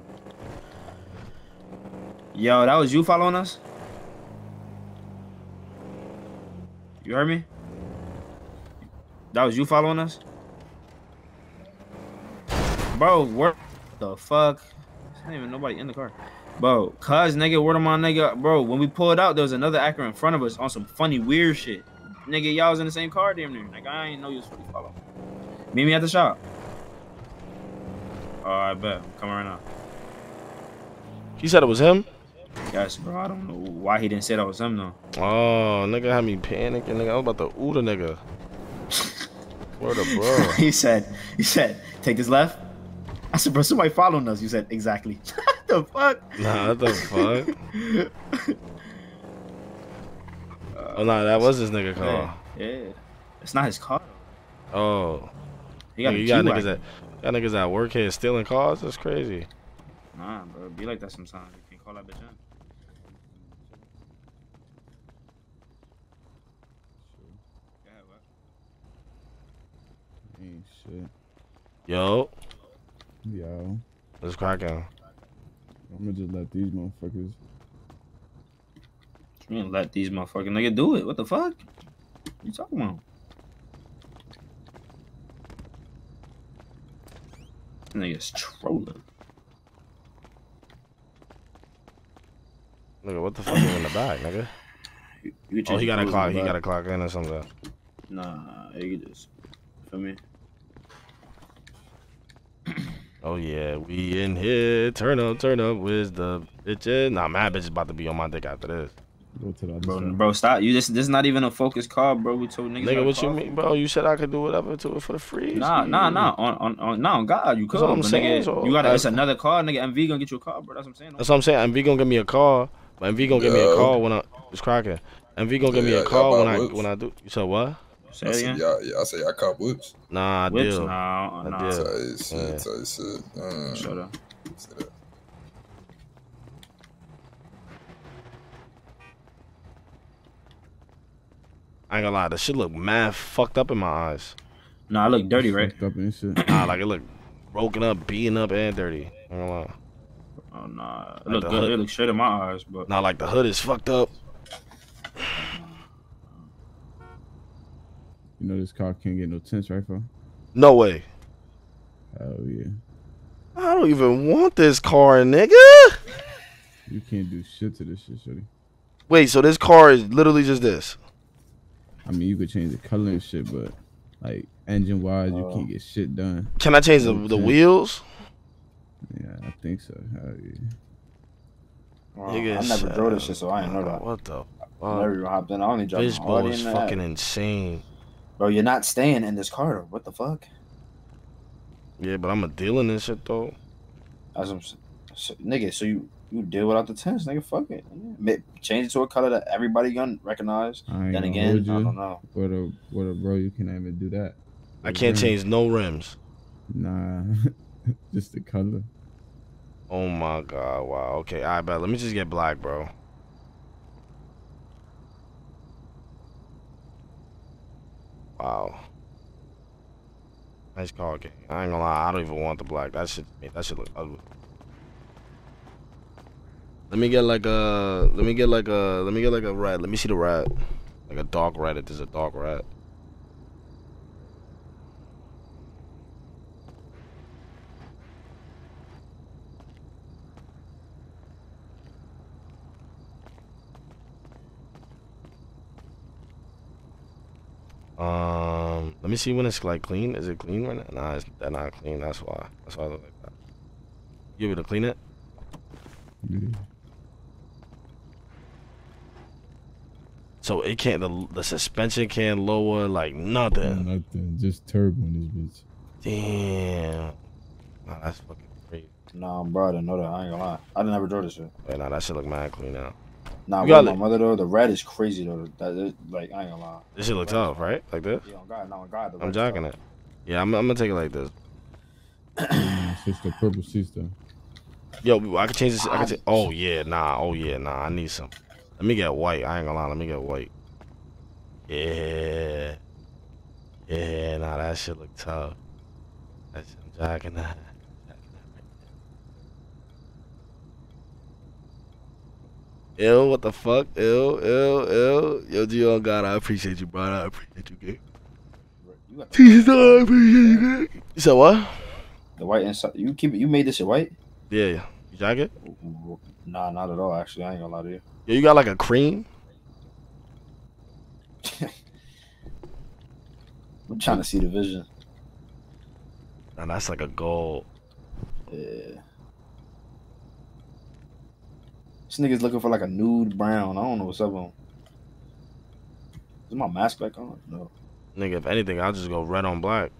Yo, that was you following us? You heard me? That was you following us? Bro, where the fuck? There's not even nobody in the car. Bro, cuz nigga, word of my nigga, bro, when we pulled out, there was another actor in front of us on some funny weird shit. Nigga, y'all was in the same car damn near. Like, I ain't know you was fully following. Meet me at the shop. Alright, I bet. I'm coming right now. He said it was him? Yes, bro. I don't know why he didn't say that was him though. Oh, nigga had me panicking, nigga. I was about to ooh the nigga. Word up, bro. he said, he said, take this left. I said, bro, somebody following us. You said, exactly. What the fuck? Nah, what the fuck? oh, nah, that was his nigga car. Yeah, yeah. It's not his car. Oh. He got Nigga, a you got niggas G-Wagon. that, got niggas at work here stealing cars? That's crazy. Nah, bro. Be like that sometimes. You can call that bitch in. Ain't shit. Yo, Yo. let's crack. I'm gonna just let these motherfuckers. You mean let these motherfucking nigga do it? What the fuck? you talking about? Niggas trolling. Nigga, what the fuck is in the back, nigga? You can Oh, he got a clock. He got a clock in or something. Nah, you just feel me. Oh yeah, we in here. Turn up, turn up. Where's the bitches? Nah, my bitch is about to be on my dick after this. Go to the other Bro, bro, stop. You just this is not even a focused call, bro. We told niggas. Nigga, what you mean, bro? You said I could do whatever to it for the free. Nah, nah, nah. On, on, on, nah, on God, you could. That's what I'm saying, nigga, so you got to It's another car, nigga. MV gonna get you a car, bro. That's what I'm saying. That's what I'm saying. MV gonna give me a car. but MV gonna give me a Yo. call when I it's cracking. MV gonna give me a y'all call when I when I do. You said what? Say I it said, again. y'all, yeah, I say y'all cop whips. Nah, I Whips, did. nah, I nah. did. Tight shit, Yeah. tight shit. Uh, Shut up. say that. I ain't gonna lie, the shit look mad fucked up in my eyes. Nah, I look dirty, right? Fucked up and shit. Nah, like it look broken up, beaten up, and dirty. I ain't gonna lie. Oh nah, it Like look good. hood. It look straight in my eyes, but Nah, like the hood is fucked up. You know this car can't get no tints, right, bro? No way. Hell yeah. I don't even want this car, nigga. You can't do shit to this shit, shorty. Wait, so this car is literally just this? I mean, you could change the color and shit, but like engine wise, you can't oh. get shit done. Can I change the, the wheels? Yeah, I think so. Hell yeah. Wow, Nigga, I never drove this shit, so I didn't know that. What the I never even hopped in. I only drove This my boy Audi is and that. fucking insane. Bro, you're not staying in this car. What the fuck? Yeah, but I'm a deal in this shit though. That's what I'm so, nigga. So you You deal without the tints, nigga. Fuck it. Ma- Change it to a color that everybody gonna recognize. I ain't Then gonna again, you. I don't know. What a what a bro, you can't even do that. I can't rims. change no rims. Nah, just the color. Oh my god! Wow. Okay. I bet. Let me just get black, bro. Wow. Nice car game. I ain't gonna lie. I don't even want the black. That shit. That should look ugly. Let me get like a. Let me get like a. Let me get like a rat. Let me see the rat. Like a dark rat If there's a dark red. Um, let me see when it's like clean. Is it clean right now? Nah, it's they're not clean. That's why. That's why I look like that. You able to clean it? So it can't. The the suspension can't lower like nothing. Nothing. Just turbo in this bitch. Damn. Nah, that's fucking crazy. Nah, bro, I didn't know that. I ain't gonna lie. I didn't ever draw this shit. Wait, nah, that shit look mad clean now. Nah, You with got my mother though, the red is crazy though. That is, like I ain't gonna lie. This shit look tough, right? Like this? Yeah, on God, no, on God, I'm red is jocking it. Yeah, I'm, I'm gonna take it like this. Nah, Switch the purple seats though. Yo, I can change this. I can ah. change. Oh yeah, nah. Oh yeah, nah. I need some. Let me get white. I ain't gonna lie. Let me get white. Yeah. Yeah, nah. That shit look tough. That shit, I'm jacking that. Ew, what the fuck? Ew, ew, ew. Yo, Gio, God, I appreciate you, bro. I appreciate you, kid. Jesus, I appreciate it. You said what? The white inside. You keep it. You made this shit white? Yeah, yeah. You jacket? Nah, not at all. Actually, I ain't gonna lie to you. Yo, you got like a cream? I'm trying to see the vision. And that's like a gold. Yeah. This nigga's looking for like a nude brown. I don't know what's up on. Is my mask back on? No. Nigga, if anything, I'll just go red on black.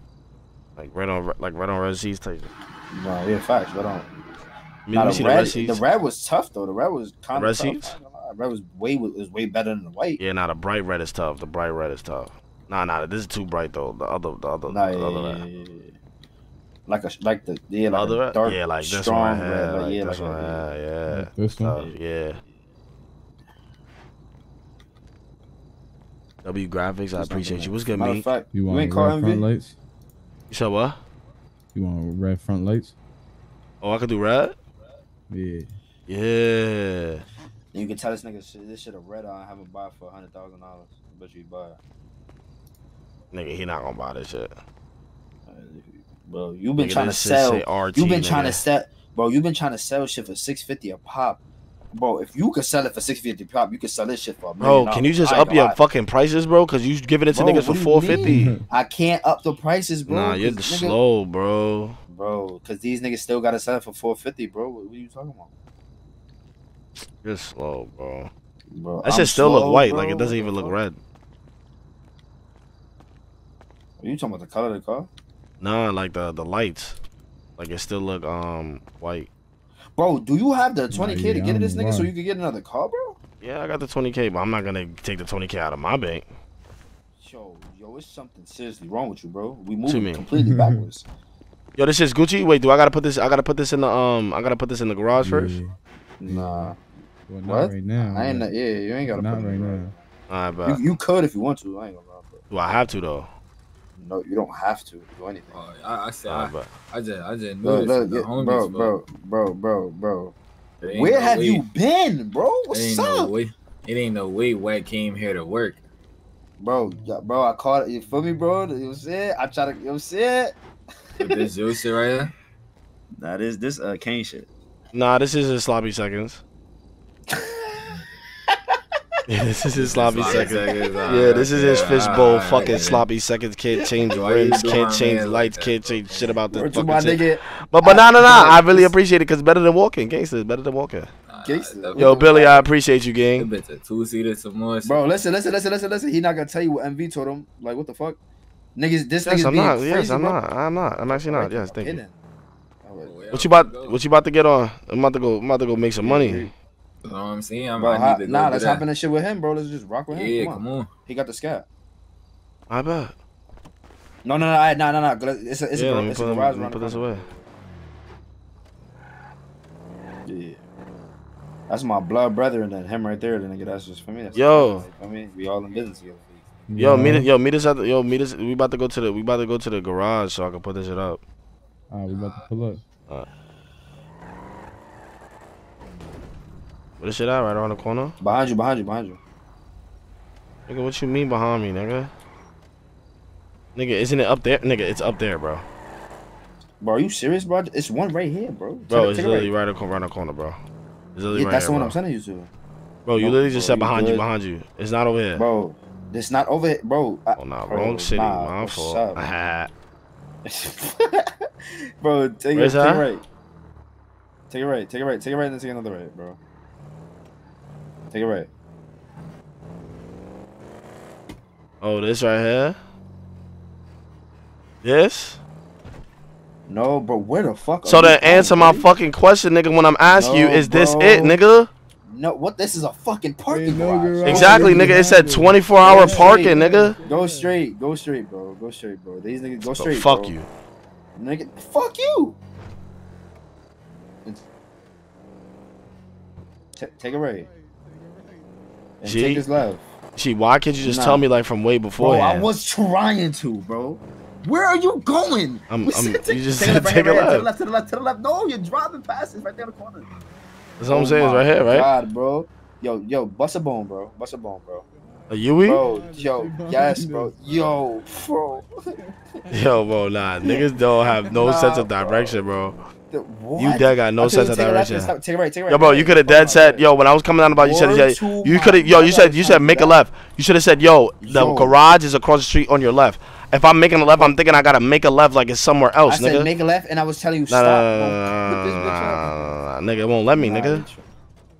Like red on like red on red seats type. No, yeah, facts. Um, Let me nah, the see the red, red the red was tough though. The red was kind red of tough. seats? I ain't gonna lie. The red was way was way better than the white. Yeah, nah, the bright red is tough. The bright red is tough. Nah, nah, this is too bright though. The other, the other, Nah, the yeah, other yeah, yeah. Like a like the yeah like other a dark yeah, like this strong one. red. Yeah, Like, like yeah, this like one. a, Yeah, yeah. Like this one? Tough, yeah. W graphics, I appreciate you. What's good, Matter me? fact, You you want ain't red front MV? lights? You said what? You want red front lights? Oh, I could do red. Yeah. Yeah. You can tell this nigga shit, this shit a red eye. Have him buy for a hundred thousand dollars. I Bet you buy it. Nigga, he not gonna buy this shit. Bro, you've been Nigga, trying to sell. RT, You've been trying to sell, bro. You've been trying to sell shit for six fifty a pop, bro. If you could sell it for six fifty a pop, you could sell this shit for a million. Bro, can you just I up your lie. fucking prices, bro? Cause you giving it to Bro, niggas for what do you four fifty. I can't up the prices, bro. Nah, you're nigga- slow, bro. bro. Because these niggas still gotta sell it for four fifty, bro. What, what are you talking about, You're slow, bro. bro? That shit still look white. bro. Like it doesn't even look red. Are you talking about the color of the car? Nah, like the the lights. Like it still look um white. Bro, do you have the twenty k yeah, to get don't this know nigga so you could get another car, bro? Yeah, I got the 20k, but I'm not gonna take the 20k out of my bank. Yo, yo, it's something seriously wrong with you, bro. We To moving completely backwards. Yo, this is Gucci. Wait, do I gotta put this? I gotta put this in the um. I gotta put this in the garage first. Nah. Well, not What? right now. I ain't. but- Yeah, you ain't gotta Not put it right now. Alright, garage. but You, you could if you want to. I ain't gonna lie. But do I have to though? No, you don't have to do anything. I, I said, Alright, I, but I just, I just knew Look, this look, yeah, homies, bro, bro, bro, bro, bro. Where no have way- you been, bro? It What's ain't up, no way. It ain't no way Wack came here to work. bro? Yeah, bro, I caught it. You feel me, bro? You know what I'm saying? I try to. You know what I'm saying? This your shit right here. Nah, this this uh Kane shit. Nah, this is his sloppy seconds. yeah, this is his sloppy Sloppy seconds. seconds, Yeah, alright, this is his yeah, fishbowl. alright, fucking yeah. sloppy seconds. Can't change rims. Can't change man like lights. Can't change shit about this Word fucking my shit. nigga. But but nah nah nah. I really appreciate it because better than walking. Gangster is better than walking. Gangsta. Yo, Billy, I appreciate you, gang. Bitch, a two seater, some more. Bro, listen, listen, listen, listen, listen. He not gonna tell you what MV told him. Like, what the fuck? Niggas, this Yes, nigga's I'm being not. crazy, Yes, I'm bro. not. I'm not. I'm actually not. Yes, thank Okay, oh, you. What you about? What you about to get on? I'm about to go. I'm about to go make some money. You know what I'm saying? I'm, Bro, I hop- need to nah, let's that. hop in that shit with him, bro. Let's just rock with him. Yeah, come, come on. on. He got the scat. I bet. No, no, no, I- no, no, no. It's a, it's yeah, a, let me it's a put, garage let me put this away. Yeah. That's my blood brother, and then him right there. Then nigga, that's just for me. That's Yo. I mean, we all in business together. Yo, meet it. Yo, meet us at the. Yo, meet us. We about to go to the. We about to go to the garage so I can put this shit up. Alright, we about to pull up. Alright. Where this shit at? Right around the corner. Behind you, behind you, behind you. Nigga, what you mean behind me, nigga? Nigga, isn't it up there? Nigga, it's up there, bro. Bro, are you serious, bro? It's one right here, bro. Bro, it- it's take literally right. around the corner, bro. It's literally Yeah, right that's here, the one bro. I'm sending you to. Bro, you Nope, literally just bro, said behind you, good. behind you. It's not over here. Bro, it's not over here, bro. I, Oh, nah, bro, wrong city. nah, My what's fault. up? Bro, take it, take it right. Take it right, take it right, take it right, and then take another right, bro. Take it right. Oh, this right here? This? No, but where the fuck? So are you to answer my going, fucking question, nigga, when I'm asking you, No, is this it, nigga? No, what? This is a fucking parking garage. Exactly, nigga. It said 24 hour parking, nigga. Go straight, go straight, bro. Go straight, bro. These niggas go So straight. fuck bro. you. nigga. Fuck you. Ta- take it right. And G? take this left. Gee, why can't you just Nah. tell me like from way before? Bro, I was trying to, bro. Where are you going? I'm- We I'm- you just take a said left, take a right to the left. left, to the left, to the left. No, you're driving past it right there in the corner. That's what I'm Oh saying. It's right here, right? God, bro. Yo, yo, bust a bone, bro. Bust a bone, bro. A Yui? Bro, yo, yes, bro. Yo, bro. Yo, bro, nah. Niggas don't have no Nah, sense of bro. direction, bro. The- You dead got no sense of take a left direction. stop- take it right, take it right, Yo, bro, you could have dead said, yo, when I was coming down about you said, yeah, you could have, yo, you said, you said, make a left. You should have said, yo, the Yo. garage is across the street on your left. If I'm making a left, I'm thinking I gotta make a left like it's somewhere else, I else, said make a left, and I was telling you Nah, stop. nah, nah, nah, nah, nigga, it won't let me, nigga.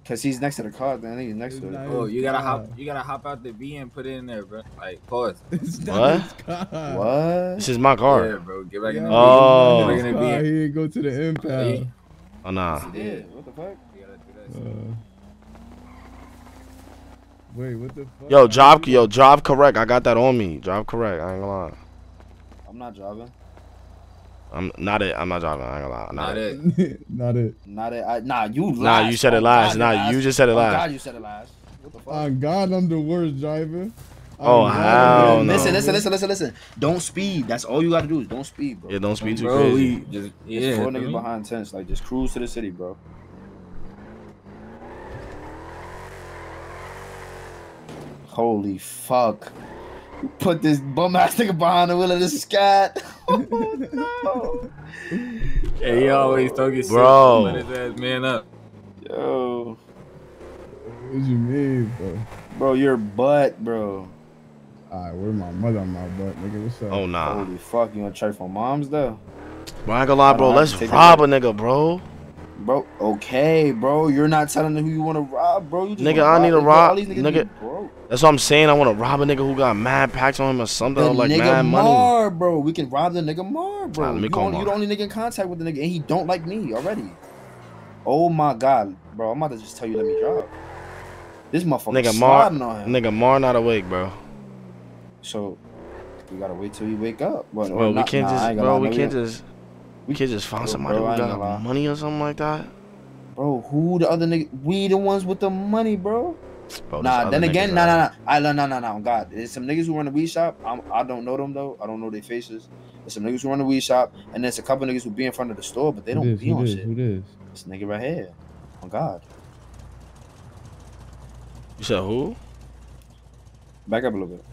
Cause he's next to the car, then he's next to it. Oh, you gotta hop. You gotta hop out the V and put it in there, bro. Like pause. What? What? This is my car. Yeah, bro. Get back in the V. Oh. Get back in the V. he didn't go to the impound. Oh, nah. Yeah, what the fuck? Uh, wait, what the fuck? Yo, job, yo, job correct. I got that on me. Job correct. I ain't gonna lie. I'm not driving. I'm not it. I'm not driving. I ain't gonna lie. Not, Not it. it. Not it. Not it. I, nah, you Nah, last. you said it Oh, last. God, Nah, you just said it Oh, last. God, you said it last. What the fuck? On God, I'm the worst driver. Oh, On hell no. Listen, listen, listen, listen, listen. Don't speed. That's all you gotta do is don't speed, bro. Yeah, don't speed too Bro, crazy. we just There's yeah. four niggas behind tents. Like, just cruise to the city, bro. Holy fuck. You Put this bum ass nigga behind the wheel of the scat. Oh, Hey, he always talking shit. Bro. Let his ass man up. Yo. What you mean, bro? Bro, your butt, bro. Alright, where my mother on my butt, nigga? What's up? Oh, nah. Holy fuck, you gonna try for moms though? Bro, I ain't gonna lie, bro. I don't have Let's to it rob a nigga, bro. Bro, okay, bro. You're not telling them who you wanna rob, bro. You just Nigga, wanna I need to bro. rob. All these Nigga, be broke. That's what I'm saying. I want to rob a nigga who got mad packs on him or something, The or like nigga mad money. Mar, bro. We can rob the nigga Mar, bro. Nah, let me you, call only, you the only nigga in contact with the nigga, and he don't like me already. Oh my god, bro. I'm about to just tell you, let me drive. This motherfucker Nigga Mar, on him. nigga Mar not awake, bro. So we gotta wait till he wake up. But Bro, we not- can't nah, just, bro, lie, we no, can't we- just, we can't just find Bro, somebody bro, who got money or something like that. Bro, who the other nigga? We the ones with the money, bro. Bro, nah, then again, niggas nah, are- nah, nah. I no, no, no, no. God, there's some niggas who run the weed shop. I'm, I don't know them though. I don't know their faces. There's some niggas who run the weed shop, and there's a couple niggas who be in front of the store, but they Who don't this? be on this? shit. Who this? This nigga right here. Oh God. You said who? Back up a little bit.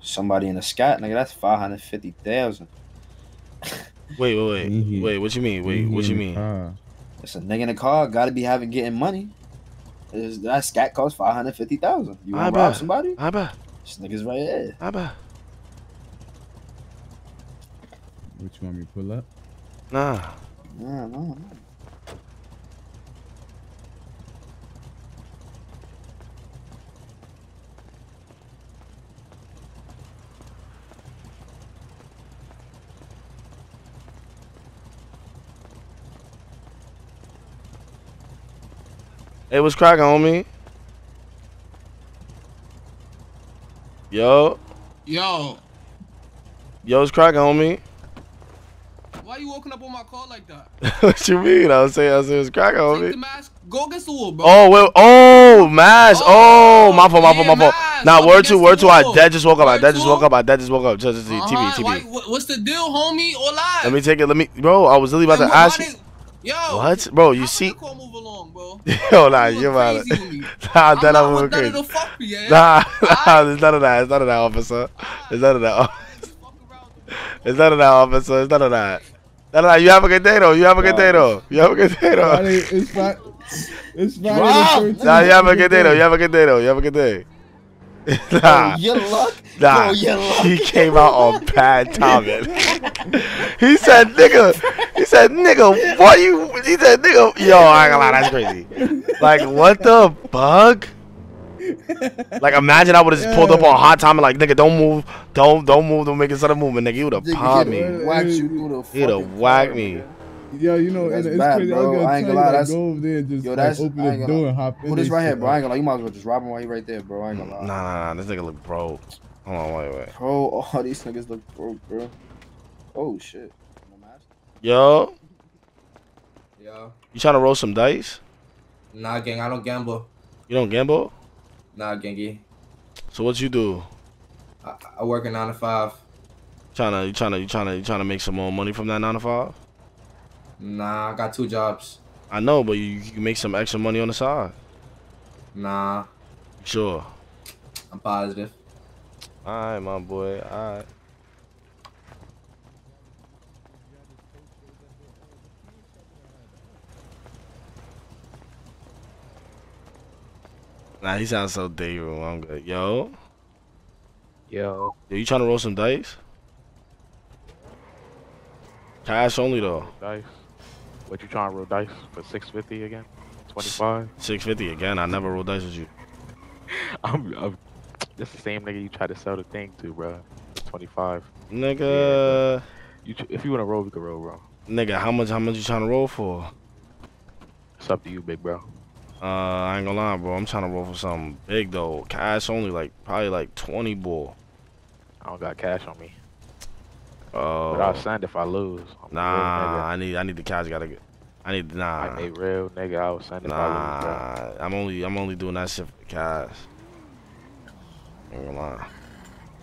Somebody in a scat, nigga. That's five hundred fifty thousand. Wait, wait, wait, wait. What you mean? Wait, what you in the mean? Car. It's a nigga in the car. Got to be having getting money. Is that scat costs five hundred fifty thousand? You I want to rob bet. somebody? I bet. This nigga's right here. I bet. What you want me pull up? Nah. Nah, no, no. Hey, what's cracking, homie? Yo, Yo, yo, what's cracking, homie? why you woken up on my call like that? what you mean? I was saying, I was saying, what's cracking, Take the mask. Go against the wall, bro. Oh, well, oh, Mash. Oh, oh, my fault, my fault, my fault. Nah, word two, word two. I dead just woke up. I dead just woke up. I dead just woke up. Just, just, just, TV. Why, TV. what- what's the deal, homie? Or live? Let me take it. Let me, bro. I was really about to ask you. Yo, What, bro? You see? Yo, nah, you're about Nah, that I'm moving crazy. Nah, nah, there's none of that. It's none of that, officer. It's none of that. It's none of that, officer. It's none of that. None of that. You have a good day though. You have a good day though. You have a good day though. It's Friday. It's Friday Wow. Nah, you have a good day though. You have a good day though. You have a good day. nah. Yo, your luck. Nah. Yo, your luck. He came out on bad timing. he said, nigga. He said, nigga, why you? He said, nigga. Yo, I ain't gonna lie, that's crazy. Like, what the bug? Like, imagine I would have just pulled up on hot time and like, nigga, don't move, don't, don't move, don't make a sudden movement, nigga. You would have popped me. whacked you He'd have whacked me. Yo, you know, That's and it's bad, crazy. bro. I was gonna I ain't gonna lie, like, that's- go over there and just Yo, like, that's open the door gonna and hop in. Put this and right here, bro. I ain't gonna lie. You might as well just rob him while he right there, bro. I ain't gonna lie. Nah, nah, nah. This nigga look broke. Hold on, wait, wait. Bro, all these niggas look broke, bro. Oh shit. Yo, Yo, you trying to roll some dice? nah, gang, I don't gamble. You don't gamble? Nah, gangy. So what you do? I, I work a nine to five. Trying to, you trying to, you trying to, you trying to make some more money from that nine to five? Nah, I got two jobs. I know, but you, you can make some extra money on the side. Nah, Sure. I'm positive. All right, my boy. All right. Nah, he sounds so David. I'm good. Yo, Yo, yo, you trying to roll some dice? Cash only though. dice. What you trying to roll dice for 650 again? 25? Six fifty again. I never roll dice with you. I'm, I'm this the same nigga you tried to sell the thing to, bro. 25. Nigga. You if you wanna roll, we can roll, bro. Nigga, how much? How much you trying to roll for? It's up to you, big bro. Uh, I ain't gonna lie, bro. I'm trying to roll for something big though. Cash only, like probably like twenty bull. I don't got cash on me. Oh. But I'll send if I lose. I'm Nah. I need I need the cash. Gotta get. I need nah. I'm a real nigga. I will send if I lose. Nah, I'm only I'm only doing that shit for the cash. Ain't gonna lie.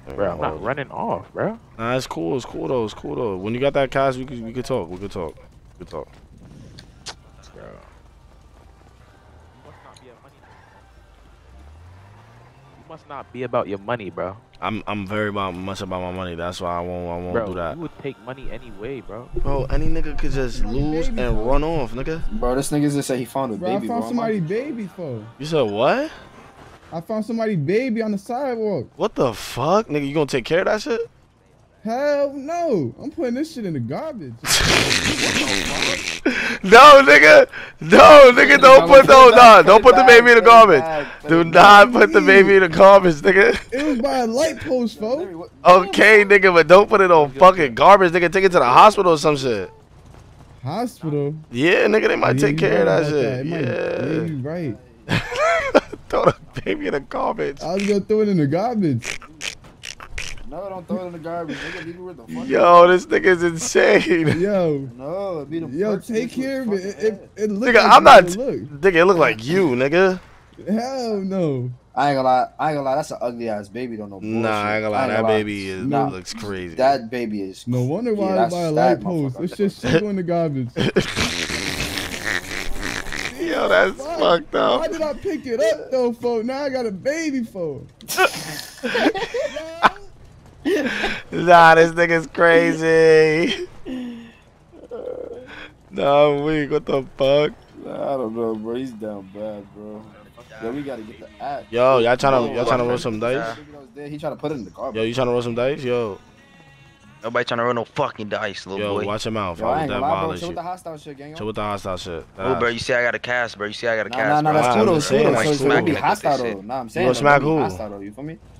Ain't Bro, I'm not running off, bro. Nah, it's cool. It's cool though. It's cool though. When you got that cash, we could we could talk. We could talk. We could talk. Must not be about your money, bro. I'm I'm very about much about my money. That's why I won't I won't Bro, do that. you would take money anyway, bro. Bro, any nigga could just lose and run off, nigga. Bro, this nigga just said he found a Bro, I baby, found bro. somebody baby for. You said what? I found somebody baby on the sidewalk. What the fuck, nigga? You gonna take care of that shit? Hell no! I'm putting this shit in the garbage. No, nigga. No, nigga. Don't put no, nah. Don't put the baby in the garbage. Do not put the baby in the garbage, nigga. It was by a light post, folks. Okay, nigga, but don't put it on fucking garbage, nigga. Take it to the hospital or some shit. Hospital. Yeah, nigga, they might Yeah, take care of that shit. Might- yeah, Yeah. you right. Throw the baby in the garbage. I was gonna throw it in the garbage. No, don't throw it in the garbage. Nigga, leave it where the fuck. Yo, this nigga's insane. Yo. No, it be the Yo, perks, take care of what it. It, it, it look Nigga, like I'm not. look. Nigga, it look like you, nigga. Hell no. I ain't gonna lie. I ain't gonna lie. That's an ugly ass baby. Don't know. Nah, I ain't gonna lie. That baby is Nah. looks crazy. That baby is. No wonder why Yeah, it's by a light that post. It's just shit in the garbage. Yo, that's Why- fucked up. Why did I pick it up though, folks? Now I got a baby for. Nah, this nigga's crazy. Nah, I'm weak. What the fuck? Nah, I don't know, bro. He's down bad, bro. Yo, we gotta get the app. Yo, y'all tryna Yo, y'all tryna roll some dice? He trying to put it in the garbage. Yo, you tryna roll some dice? Yo, Nobody trying to run no fucking dice, little yo, boy. watch your mouth. Yo, I I ain't that gonna lie, bro. Chill you. with the hostile shit, gang. Chill with the hostile shit. Oh, bro, you see I got a cast, bro. You see I got a Nah, cast, nah, nah, bro. that's I'm cool though. just Chill saying, though. like, So, so don't smacking be it with hostile this though. shit. Nah, I'm saying. gonna though, smack don't be who? Hostile though. You feel me? All right, watch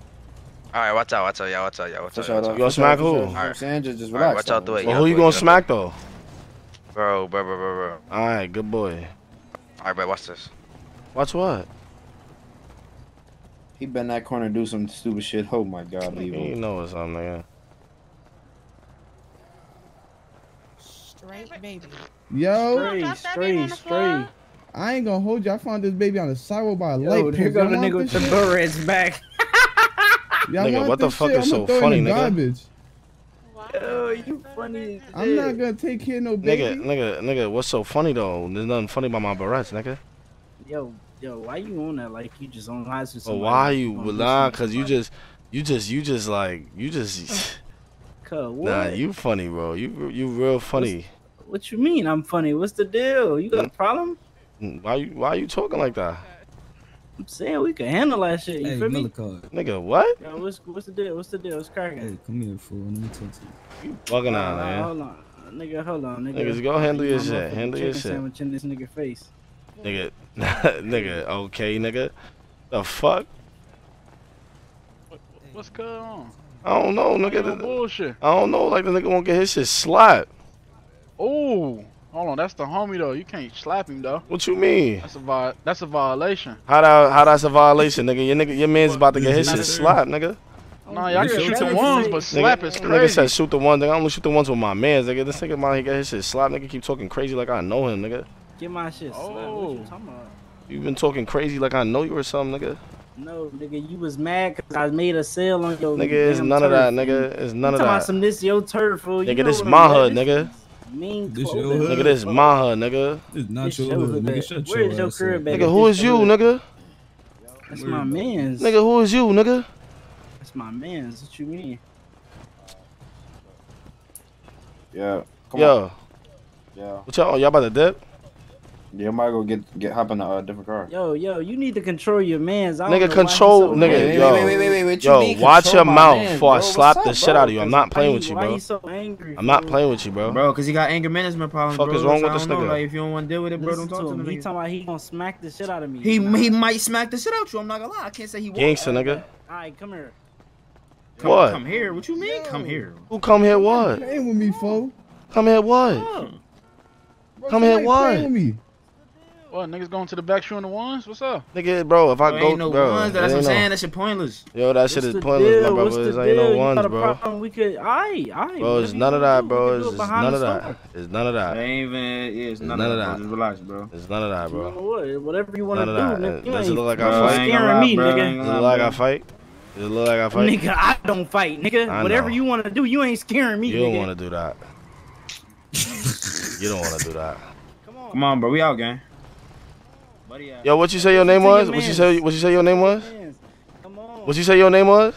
out, watch out, y'all, watch out, y'all, watch out. sure, watch though. out. You gonna smack who? You know saying? Just, just All right, relax. watch out the though. way. Well, Yeah, who you boy, gonna yeah, smack though? Bro, bro, bro, bro, bro. All right, good boy. All right, bro, watch this. Watch what? He been that corner do some stupid shit. Oh my god, leave You know it's something, nigga. Straight baby. Yo, Straight, straight, straight. I ain't gonna hold you. I found this baby on the sidewalk by a Yo, light here post. go the nigga with the shit? Back. Y'all Nigga, what the fuck shit? is I'ma so throw it in funny, nigga? Garbage. Yo, you funny I'm not gonna take care of no Nigga, baby. nigga, nigga, nigga, what's so funny though? There's nothing funny about my barrettes, nigga. Yo, yo, why you on that like you just on high school? Well, why you? Well, nah, cause you just, you just, you just like, you just. Cuz, what? Nah, you funny, bro. You you real funny. What you mean? I'm funny. What's the deal? You got a problem? Mm, Why you why you talking like that? I'm saying we can handle that shit. You Hey, feel me? Millicard. Nigga, what? Yo, what's what's the deal? What's the deal? What's cracking? Hey, come here, fool. Let me talk to you. You bugging out, man. Hold on, nigga. Hold on, nigga. Niggas, go handle your My shit. Handle your shit. Sandwich in this nigga face. Nigga, nigga, okay, nigga. The fuck? What's going on? I don't know, Why you nigga. on bullshit. I don't know, like the nigga won't get his shit slapped. Oh, hold on. That's the homie though. You can't slap him though. What you mean? That's a vi- That's a violation. How that how that's a violation, nigga? Your nigga, your man's about to get his shit slapped, nigga. Nah, y'all can shoot the ones, but slap is Nigga crazy. said shoot the one. Nigga, I'm gonna shoot the ones with my mans, nigga. This nigga might he get his shit slapped. Nigga keep talking crazy like I know him, nigga. Get my shit slapped. What you oh. talking about? You been talking crazy like I know you or something, nigga. No, nigga, you was mad because I made a sale on your. Nigga, it's damn none of that, nigga. fool. It's You none of talking about some this your turf, fool. You Nigga, know this what my hood, saying? nigga. Mean This your clothing. Nigga, this my hood, nigga. This not This your your hood, hood, nigga. Shut Where your is your ass crib, baby? Nigga, who is you, nigga? That's my man's. Nigga, who is you, nigga? That's my man's. What you mean? Yeah. Come Yo, on. Yeah. what y'all? Y'all about to dip? Yeah, I might go get get hop in a uh, different car. Yo, yo, you need to control your man's. I Nigga, know why he control, so nigga. Wait, yo, wait, wait, wait, wait, what you yo, mean watch your mouth man, before I slap What's the up, shit out of you. I'm not playing with you, Why bro. you so angry? I'm not fool? playing with you, bro. Bro, cause he got anger management problems. Fuck bro. is wrong with I this nigga? Like, if you don't want to deal with it, bro, Listen don't talk to to him. He talking about he gonna smack the shit out of me. He he might smack the shit out of you. I'm not gonna lie. I can't say he won't. Gangster, nigga. Alright, come here. Come, What? Come here. What you mean? Come here. Who come here? What? Playing with me, fool. Come here? What? Bro, Come here, what? playing with me. What niggas going to the back shooting the ones? What's up? Nigga, bro, if I Bro, go, ain't no bro, ones. it That's what I'm ain't saying. no- That shit pointless. Yo, that shit is pointless, deal? my What's brother. the ain't deal? no You ones, got a bro. problem? We could, alright, alright. Bro, it's none of that, bro. It's, it's none of that. store. It's none of It that. ain't even. Yeah, it's none, none of of that. that. Just relax, bro. It's none of that, You know bro. what? Whatever you wanna do, nigga. You Does it ain't look like I I fight? ain't gonna scaring me, nigga. Does it look like I bro. fight? Does it look like I fight? Nigga, I don't fight, nigga. I Whatever know. you wanna do, you ain't scaring me, You don't want to do that. you don't want to do that. Come on, bro. We out, gang. Buddy, Yo, what you say your name was? What you say? What you say your name was? Come on. What you say your name was?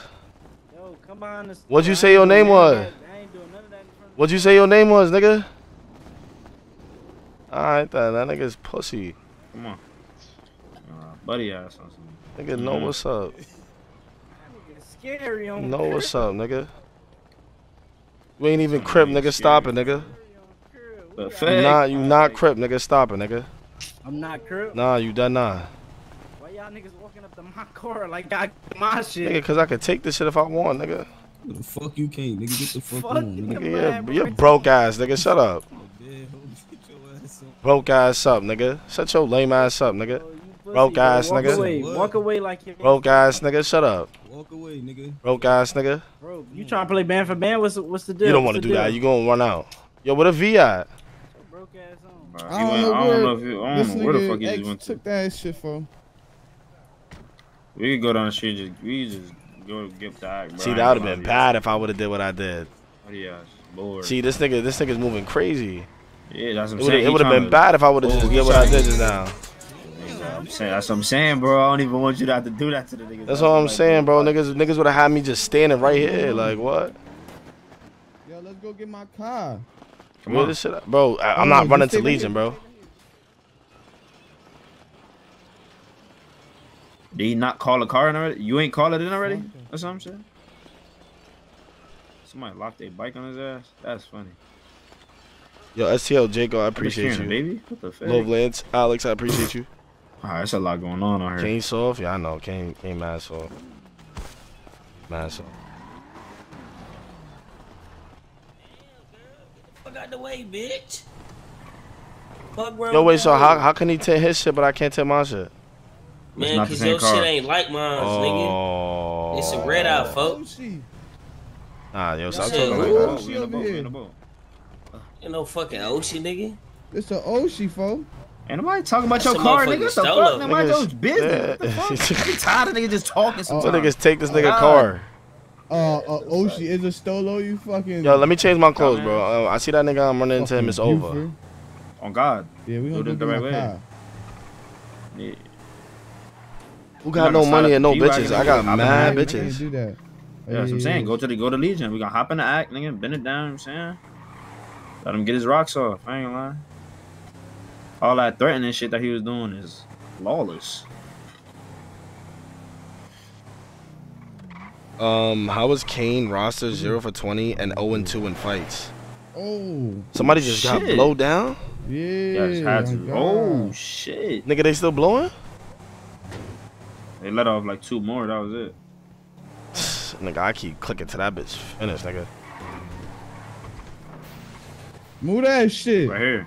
Yo, come behind the What'd you say your name doing none of was? that. I ain't doing none of that in front of What'd you say your name was, nigga? Alright then, that nigga's pussy. Come on. Uh, buddy ass on some. Nigga, know Mhm. what's up. It's scary on Know what's up, nigga. You ain't even crip, nigga. Stop it, nigga. The You not, you not crip, nigga. Stop it, nigga. I'm not crip. Nah, you done not. Why y'all niggas walking up to my car like I my shit? Nigga, cause I could take this shit if I want, nigga. The fuck you can't, nigga. Get the fuck, Fuck on, you, nigga. Nigga, you're, you're broke ass, nigga. Shut up. Yeah, hope get your ass up. Broke ass up, nigga. Shut your lame ass up, nigga. Oh, broke bro. ass walk nigga. Away. Walk away like you Broke ass nigga. Shut up. Walk away, nigga. Broke ass nigga. Bro, you trying to play band for band? What's the, what's the deal? You don't want to the do that. You gonna run out. Yo, what a V at? Broke ass on. Bro, I don't went- know I don't know if you. I don't know where the fuck he just ex went to. took that shit for. We could go down the street. Just we just go get the act, bro. See, that would have been bad if I would have did what I did. Oh, to you. Bored. See, this nigga, this nigga's moving crazy. Yeah, that's what I'm saying. He would have been tryna- bad if I would have Oh, just did what I did just now. I'm saying that's what I'm saying, bro. I don't even want you to have to do that to the niggas. That's all I'm Like, saying, bro. Niggas, niggas would have had me just standing right here. Like what? Yo, let's go get my car. Come Where on. this shit at? bro. I, I'm not running to Legion, bro. Did he not call a car in already? You ain't call it in already? Or what I'm. Somebody locked their bike on his ass. That's funny. Yo, STL Jacob, I appreciate you. a baby. What the fuck? Love Lance, Alex, I appreciate you. Alright, that's a lot going on on here. Kane soft, yeah, I know. Kane, Kane mad soft. Mad soft. Out the way, bitch. Fuck world. Yo, wait. So how how can he take his shit, but I can't take my shit? Man, not the cause your car. shit ain't like mine, Oh. nigga. It's a red eye, folks. Nah, yo, stop Shit, talking like ooh. that. Oshi over here. You know, fucking Oshi, nigga. It's an Oshi, fo. Ain't nobody talking about That's your car, nigga. What the stolo. fuck? Nobody Niggas- knows business. What the fuck? I'm tired of niggas just talking Some sometimes. niggas take this nigga oh, God. car. Uh, uh, Oshi is a Stolo, you fucking. Yo, let me change my clothes, bro. Uh, I see that nigga. I'm running into him. It's fucking over. goofer. On God. Yeah, we Do gonna it do the it right right way. car. Yeah. Who got no money and no bitches? I got mad We can't bitches. do that. Yeah, that's what I'm saying. Go to the go to Legion. We gonna hop in the act, nigga, bend it down, you know what I'm saying? Let him get his rocks off. I ain't gonna lie. All that threatening shit that he was doing is lawless. Um, how was Kane roster zero for twenty and zero and two in fights? Oh. Somebody just got Shit. blowed down. Yeah. just had my to. God. Oh shit. Nigga, they still blowing? They let off like two more, that was it. Nigga, I keep clicking to that bitch. Finish, nigga. Move that shit. Right here.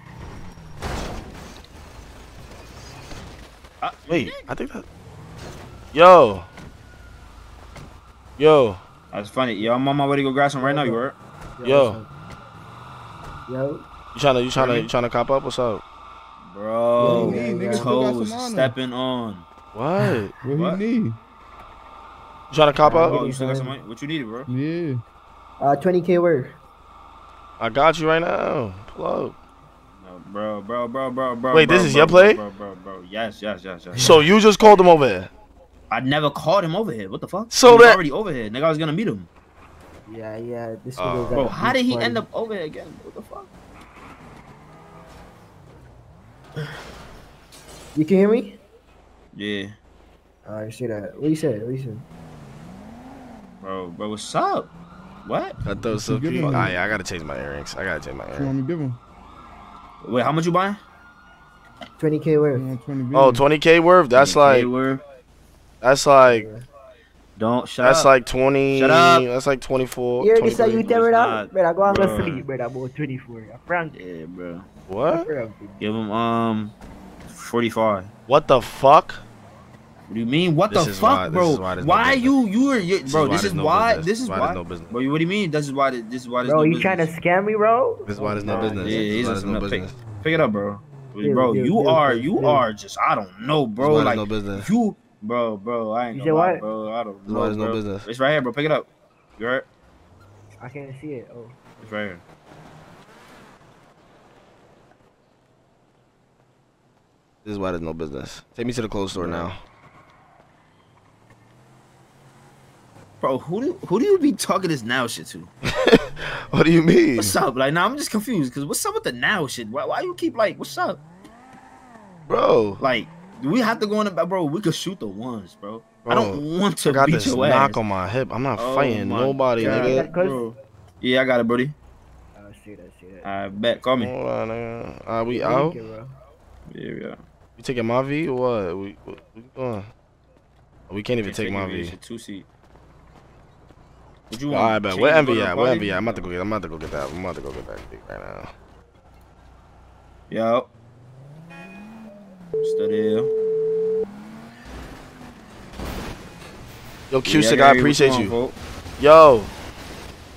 Wait, I think that. Yo. Yo. That's funny. Yo, I'm on my way to go grab some right now, you heard? Yo. Yo. You trying to you trying to you trying to cop up? What's up? Bro, What he need? Nigga still got toes some on stepping on. What? What, What? he need? You trying to cop up? Oh, you still got some money? What you needed, bro? Yeah. Uh, 20k worth. I got you right now. Pull up. No, bro, bro, bro, bro, bro. Wait, bro, this is bro, your bro, play? Bro, bro, bro. Yes, yes, yes, yes. So you just called him over here. I never called him over here. What the fuck? So he was that- already over here. Nigga, I was gonna meet him. Yeah, yeah. This Oh. nigga got Bro, how did he party. end up over here again? What the fuck? You can hear me? Yeah, I see that. What you said? What you said? bro, bro, what's up? What? I thought so Give cute. Ah, yeah, I gotta change my earrings. I gotta change my earrings. You earrings. want me to give him? Wait, how much you buying? 20k worth. You 20 Oh, 20k worth. That's like worth. That's like Don't shut that's up. like 20. Shut up. That's like 24. You heard this how you 23. tell it out? not, Brother, go and go bro. sleep, brother. About 24. I prank you. Yeah, bro. What? Give him um, forty-five. What the fuck? What do you mean? What This the fuck, why- this bro? is why there's no you you are you, This is bro? why This is why. This is Why why. no business. Bro, what do you mean? This is why. This is why Bro, no you business. trying to scam me, bro? This is why there's no Yeah, business. he's This is just why no gonna pick, business. pick it up, bro. Deal, bro, deal, you deal, are you are just I don't know, bro. Like no business. you, bro, bro. I ain't You gonna lie, what? bro. I don't This why know, there's no bro. business. It's right here, bro. Pick it up. You heard? I can't see it. Oh. It's right here. This is why there's no business. Take me to the clothes store now. Bro, who do who do you be talking this now shit to? What do you mean? What's up? Like, now I'm just confused because what's up with the now shit? Why, why you keep like, what's up, bro? Like, do we have to go in the back, bro? We could shoot the ones, bro. I don't want to I to got beat this your knock ass. on my hip. I'm not Oh fighting nobody, God, nigga. bro. Yeah, I got it, buddy. Oh, I see that. See that. I bet. Call me. Hold on, nigga. Are we Thank out? you, bro. Yeah, yeah. You taking my V or what? We what, we doing? We can't even Can't take take my it, V. it's a two seat. What you want? right, bet. Where and go at? Where party? Envy at? I'm about to go get. I'm about to go get that. I'm about to go get that dick right now. Yo. Still there. Yo, Yeah, Cusick, yeah, I yeah, appreciate you. going on, Yo,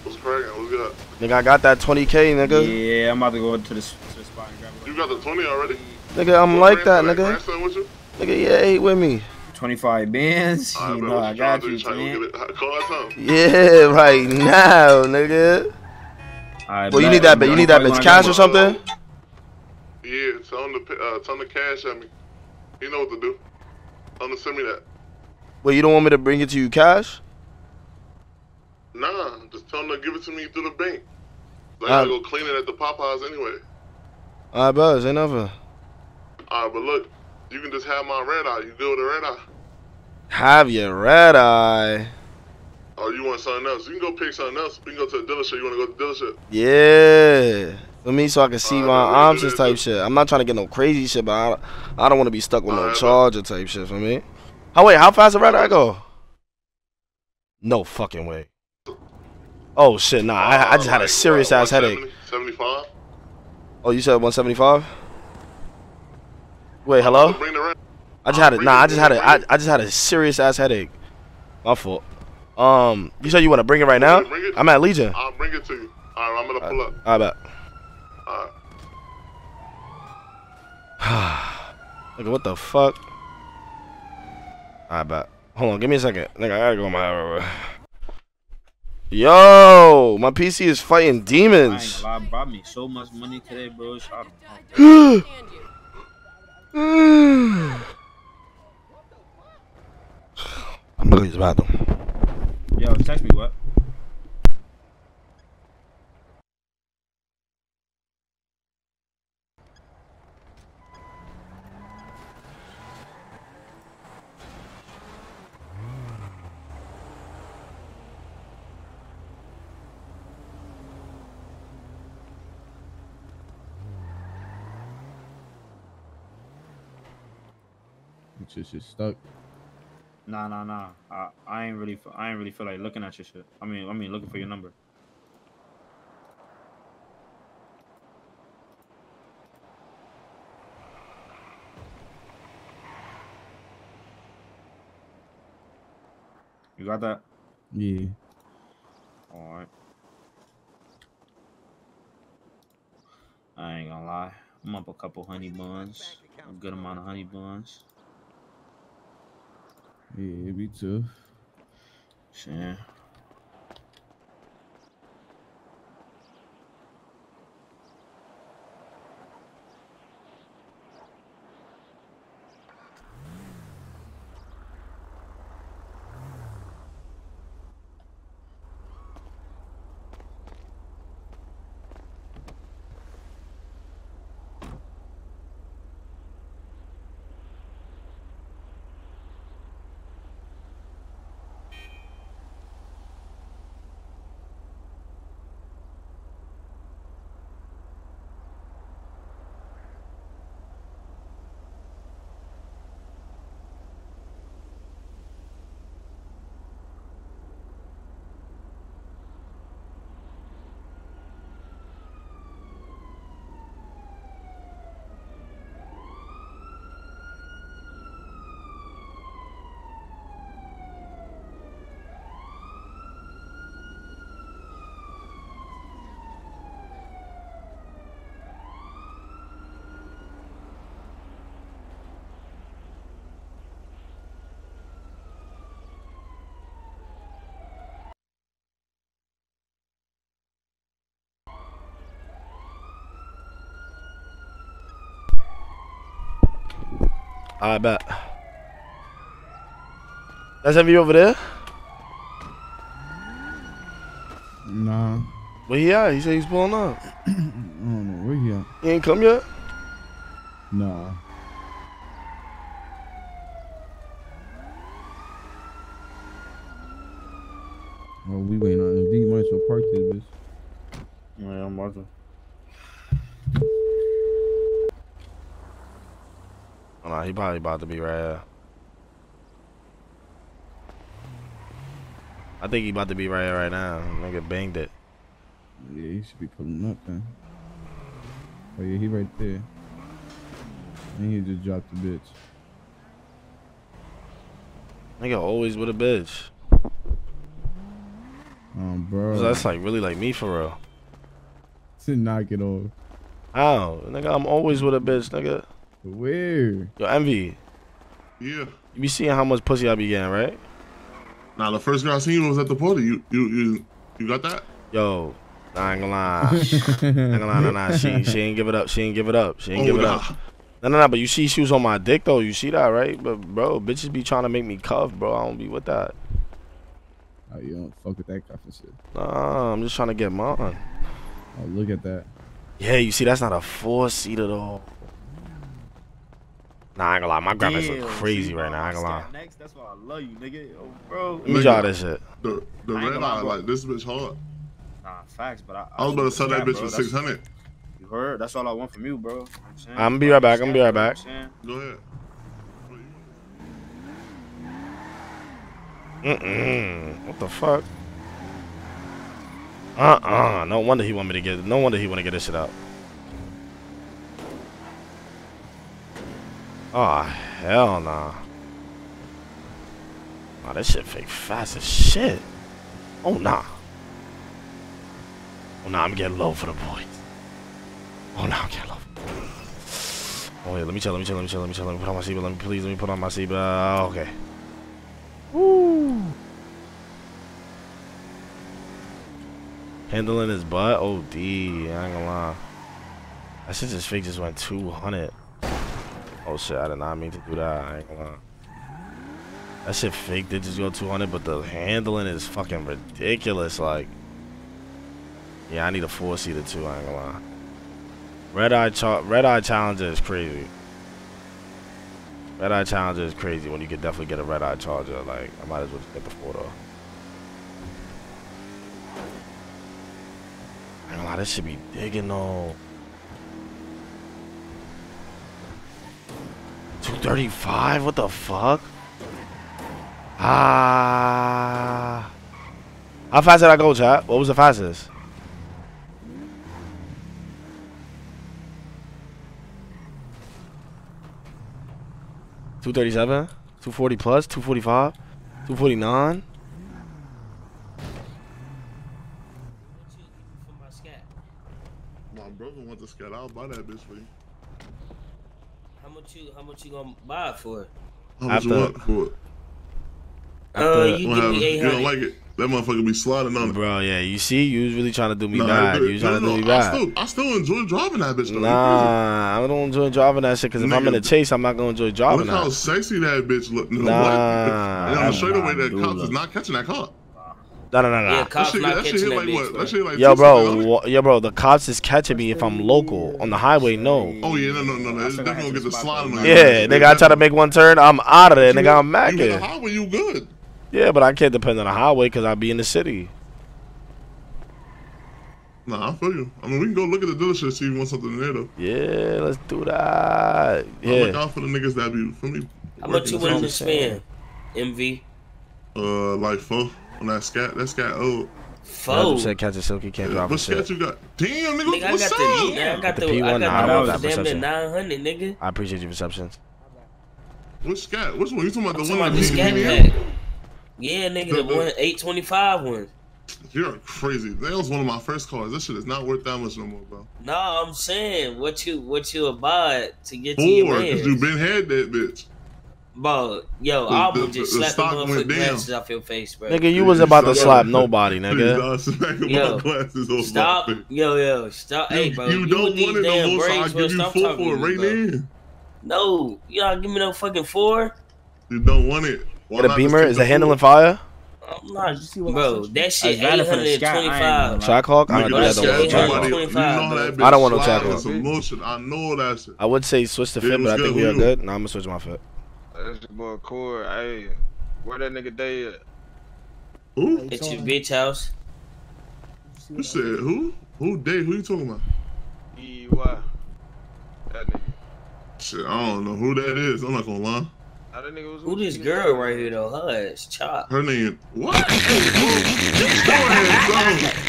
What's cracking? What's good? nigga, I got that 20k, nigga. Yeah, I'm about to go to the, to the spot and grab it. You got the 20 already? Nigga, I'm What like that, grandson- nigga. grandson with you? Nigga, yeah, ain't with me. 25 bands. Alright, You bro, know I you got you, to do? Trying man. to get it? Call us home. Yeah, right now, nigga. Alright, Well, you bet. need that, bitch. You need that bitch cash or something? Tell him to uh, tell him to cash at me. He know what to do. Tell him to send me that. Well, you don't want me to bring it to you cash? Nah, just tell him to give it to me through the bank. I gotta go clean it at the Popeyes anyway. I bet, ain't nothing. Alright, but look, you can just have my red eye. You good with the red eye? Have your red eye. Or you want something else? You can go pick something else. We can go to the dealership. You wanna go to the dealership? Yeah. For me, so I can see my bet, options type shit. I'm not trying to get no crazy shit, but I, I don't want to be stuck with no charger type shit for me. How wait, how fast the red eye go? No fucking way. Oh shit, nah, I, I just had a serious ass headache. 75? Oh, you said 175? Wait, hello? Bring the red. I just had a nah. I just had a I, I just had a serious ass headache. My fault. Um, you said you want to bring it right now? I'm at Legion. I'll bring it to you. All right, I'm gonna pull up. I bet. All right. Nigga, what the fuck? I bet. Hold on, give me a second. Nigga, I gotta go my. Yo, my PC is fighting I ain't demons. gonna lie, brought me so much money today, bro. I don't I'm gonna use the bathroom. Yo, text me what? It's just stuck. Nah, nah, nah. I, I ain't really, I ain't really feel like looking at your shit. I mean, I mean, looking for your number. You got that? Yeah. All right. I ain't gonna lie. I'm up a couple honey buns. A good amount of honey buns. Yeah, me too. Yeah. I bet. That's MV over there? Nah. Where he at? He said he's pulling up. I don't know where he at. He ain't come yet? Nah. Oh, we waiting on MD. You might as well park this bitch. Yeah, I'm watching. Oh, nah, he probably about to be right here. I think he about to be right here right now. Nigga banged it. Yeah, he should be pulling up then. Oh yeah, he right there. And he just dropped the bitch. Nigga always with a bitch. Um, bro. So that's like really like me for real. To knock it off. How? Nigga, I'm always with a bitch, nigga. Where? Yo, Envy. Yeah. You be seeing how much pussy I be getting, right? Now the first girl I seen was at the party. You you you you got that? Yo, I ain't gonna lie. I ain't gonna lie, nah, nah. She she ain't give it up. She ain't give it up. She ain't Oh, give it nah. up. No, no, no. But you see, she was on my dick though. You see that, right? But bro, bitches be trying to make me cuff, bro. I don't be with that. Oh, you don't fuck with that cuffing shit. Nah, I'm just trying to get mine. Oh, look at that. Yeah, you see, that's not a four seater though. Nah, I ain't gonna lie. My graphics Damn, look crazy see, right now. I ain't gonna lie. Scat Next, that's why I love you, nigga. Yo, bro. Let me draw this shit. The the I red gonna lie, eye like this bitch hard. Nah, facts, but I. I was about to sell that bitch bro, for that's- six hundred. You heard? That's all I want from you, bro. You know I'm, I'm gonna be right back. I'm gonna be right You know what back. I'm? Go ahead. Mm-mm. What the fuck? Uh-uh. No wonder he want me to get. No wonder he want to get this shit out. Oh hell nah. Nah, this shit fake fast as shit. Oh nah. Oh nah, I'm getting low for the boys. Oh nah, I'm getting low. Oh yeah, let me chill, let me chill, let me chill, let me chill. Let me put on my seatbelt. Let me please, let me put on my seatbelt. Ah, okay. Woo. Handling his butt. Oh D. I ain't gonna lie. That shit just fake just went 200. Oh shit, I did not mean to do that. I ain't gonna lie. That shit fake did just go 200, but the handling is fucking ridiculous. Like, yeah, I need a four seater too. I ain't gonna lie. Red Eye Cha- Red Eye Challenger is crazy. Red Eye Challenger is crazy when you could definitely get a Red Eye Charger. Like, I might as well just get the four though. I ain't gonna lie, this should be digging though. 235? What the fuck? Ah. How fast did I go, chat? What was the fastest? Two thirty-seven, two forty plus, two forty-five, two forty-nine. My brother wants to scat. I'll buy that bitch for you. How much you how much you gonna buy it for? How much you After- want for it? Uh, you give me eight You don't like it? That motherfucker be sliding on it. Bro, yeah, you see, you was really trying to do me Nah, bad. it- You was trying to do me no, I bad. still, I still enjoy driving that bitch though. Nah, I don't enjoy driving that shit because if I'm in a chase, I'm not gonna enjoy driving Look how sexy that bitch look. No, Nah, what? And on the that's straightaway, that not cops is not catching that car. No, no, no, no. Yeah, That cops shit, not that shit catching hit that like bitch. That shit like Yo, bro, don't it? wha- yo, bro, the cops is catching me if I'm local on the highway. No. Oh yeah, no, no, no, no. It's definitely gonna get the sliding on you. Yeah, nigga, I try to make one turn, I'm out of there, nigga. I'm You hit the macking. highway, you good. Yeah, but I can't depend on the highway because I be in the city. Nah, I feel you. I mean, we can go look at the dealership see if you want something there though. Yeah, let's do that. Yeah. I look Yeah. out for the niggas that be for me. How much you working willing to spend? MV. Uh, like four on that scat. That scat old. Four. said catch a silky can't drop What a scat you got? Damn, nigga, Nigga, I what's got up? the, I got The the, P1, I nah, I got want the damn near 900, nigga. I appreciate your perceptions. Which scat? Which one? You talking about I'm the talking one about the that scat pack. Yeah, nigga, The- the the- one 825 one. You're crazy. That was one of my first cars. This shit is not worth that much no more, bro. No, I'm saying what you what you abide to get to your Four, man. cause you been had that bitch. Bro, yo, The- I'm the- gonna just the slap the stock went motherfucking glasses off your face, bro. Nigga, you was about to slap uh, nobody, Please, nigga. dog, smack my Yo, glasses off Stop, my face. yo, yo, stop. You, hey, bro, you you don't with want it no damn more, so I braids, bro. give you Stop four talking for to it me, right bro. then. No, you all give me no fucking four. You don't want it. Why Get a beamer? Is the the handling fire? I'm not, bro. That shit It's valid for the eight sky, I hundred ain't twenty-five. gonna lie. Trackhawk? I don't do that that shit, though with somebody, Trackhawk. you know how that bitch I don't want no slide Trackhawk. motion. I know that shit. I would say switch the Yeah, fit, but I think we are good. Now I'm gonna switch my fit. That's your boy Cord. Hey, where that nigga day at? Who? It's your bitch house. You said who? Who Dave? Who you talking about? E Y. That nigga. Shit, I don't know who that is. I'm not gonna lie. Now that nigga was Who this girl right here though? Her ass chop. Her name what? Go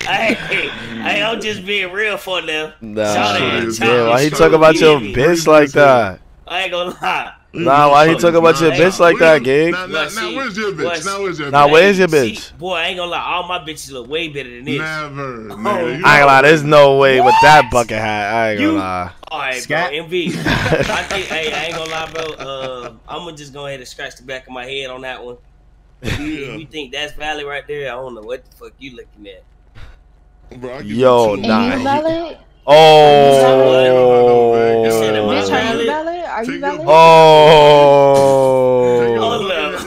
Hey, hey, I'm just being real for now. Nah, Shout out, yeah, why he talk about your bitch like that? I ain't gonna lie. Nah, why he talk about your bitch like that, gig? Now, now, now, where's your Well, bitch? Now, where's your Now, bitch? where's your bitch? boy, I ain't gonna lie. All my bitches look way better than this. Never. Oh, I ain't gonna lie, there's no way with that bucket hat. I ain't gonna lie. All right, Scat. bro. MV. I think, hey, I ain't gonna lie, bro. Uh, I'm gonna just go ahead and scratch the back of my head on that one. If you, think that's valid right there, I don't know what the fuck you looking at. Bro, I Yo, you nah. Are you he- valid? Oh. Bitch, are you valid? Are you valid? Oh. Hold up.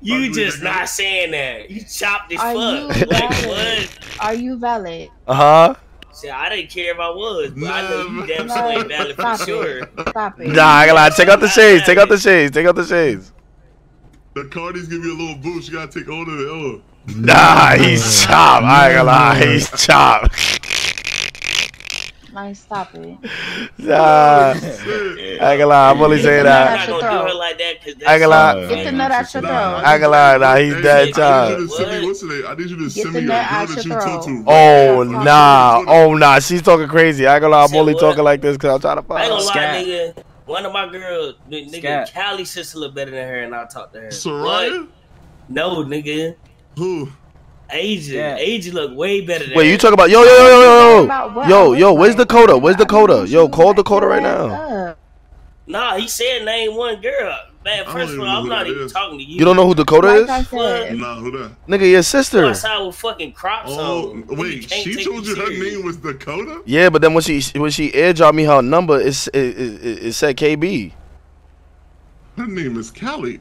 You just not saying that. You chopped as Are fuck. Like valid? what? Are you valid? Uh huh. See, I didn't care if I was, but I know you damn sure ain't valid for Stop it. sure. Stop it. Nah, I ain't gonna lie. Take out the shades. Take out the shades. Take out the shades. The Cardis give you a little boost. You gotta take hold of the L. Nah, he's chopped. I ain't gonna lie. He's chopped. Nice, stop it. Nah. I ain't gonna lie. I'm only saying I'm that. not gonna do her like that because I ain't gonna lie. Get the nut out your throat. I ain't gonna lie. Nah, he's Hey, dead I need you chopped. to send me, what's today? I oh, need you to send me your nut girl that you talk to. Oh nah. Oh nah. She's talking crazy. I ain't gonna lie. I'm only talking like this because I'm trying to I ain't find. gonna lie, nigga. One of my girls, nigga, Scat. Callie sister look better than her, and I talk to her. Soraya? No, nigga. Who? Asia. Yeah. Asia look way better than Wait, you talk about yo yo yo yo About yo what? yo yo? Where's? Dakota? Where's Dakota? Yo, call Dakota right now. Nah, he said name one girl. Man, I first of all, I'm not even that is. talking to you. You don't know who Dakota Like is? Nah, who that? Nigga, your Go sister. outside with fucking crops Oh, on. wait, she told you her serious. name was Dakota? Yeah, but then when she when she airdropped me her number, it's, it, it, it, it said KB. Her name is Callie.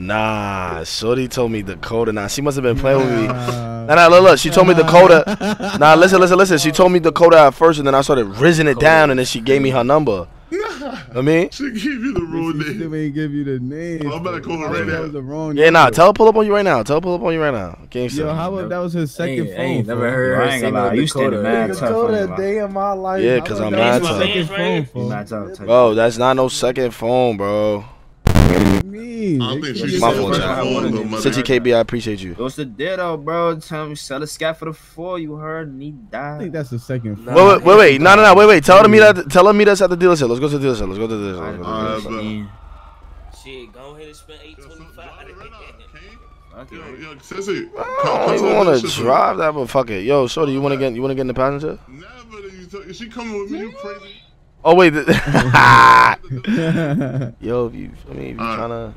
Nah, Shorty told me Dakota. Nah, she must have been playing with me. Nah, nah, look, look. She told me Dakota. Nah, listen, listen, listen. She told me Dakota at first, and then I started rizzing it down, and then she gave me her number. I mean, She gave you the wrong She name. still ain't give you the name. Well, I'm about to call her That right now. was the wrong yeah, nah. Tell her pull up on you right now. Tell her pull up on you right now. Gangsta. Yo, how about that was his second ain't- phone? ain't never heard Bro, I ain't gonna lie. You standing mad tough. I ain't Dakota, day in my life. Yeah, How 'cause about I'm that mad was tough. my second phone, here. You fool. mad tough, type Bro, shit. that's not no second phone, bro. What do you mean? I think They she give said My you phone, the first chat. phone, though, mother. City KB, I appreciate you. What's the deal, bro? Tell me, sell a scat for the four. You heard me I think that's the second phone. Wait, wait, wait, wait. No, no, no. Wait, wait. Tell her to meet at. Tell her to meet us at the dealership. Let's go to the dealership. Let's go to the dealership. Let's go to the dealership. Shit, go ahead and spend eight twenty five. Fuck Yo, yo, Sissy. I don't even want to drive that, but fuck it. Yo, Shorty, you want to get you want to get in the passenger? Never you. Is she coming with me? You crazy? Oh wait. Yo, if you, I mean, if you Alright. trying to.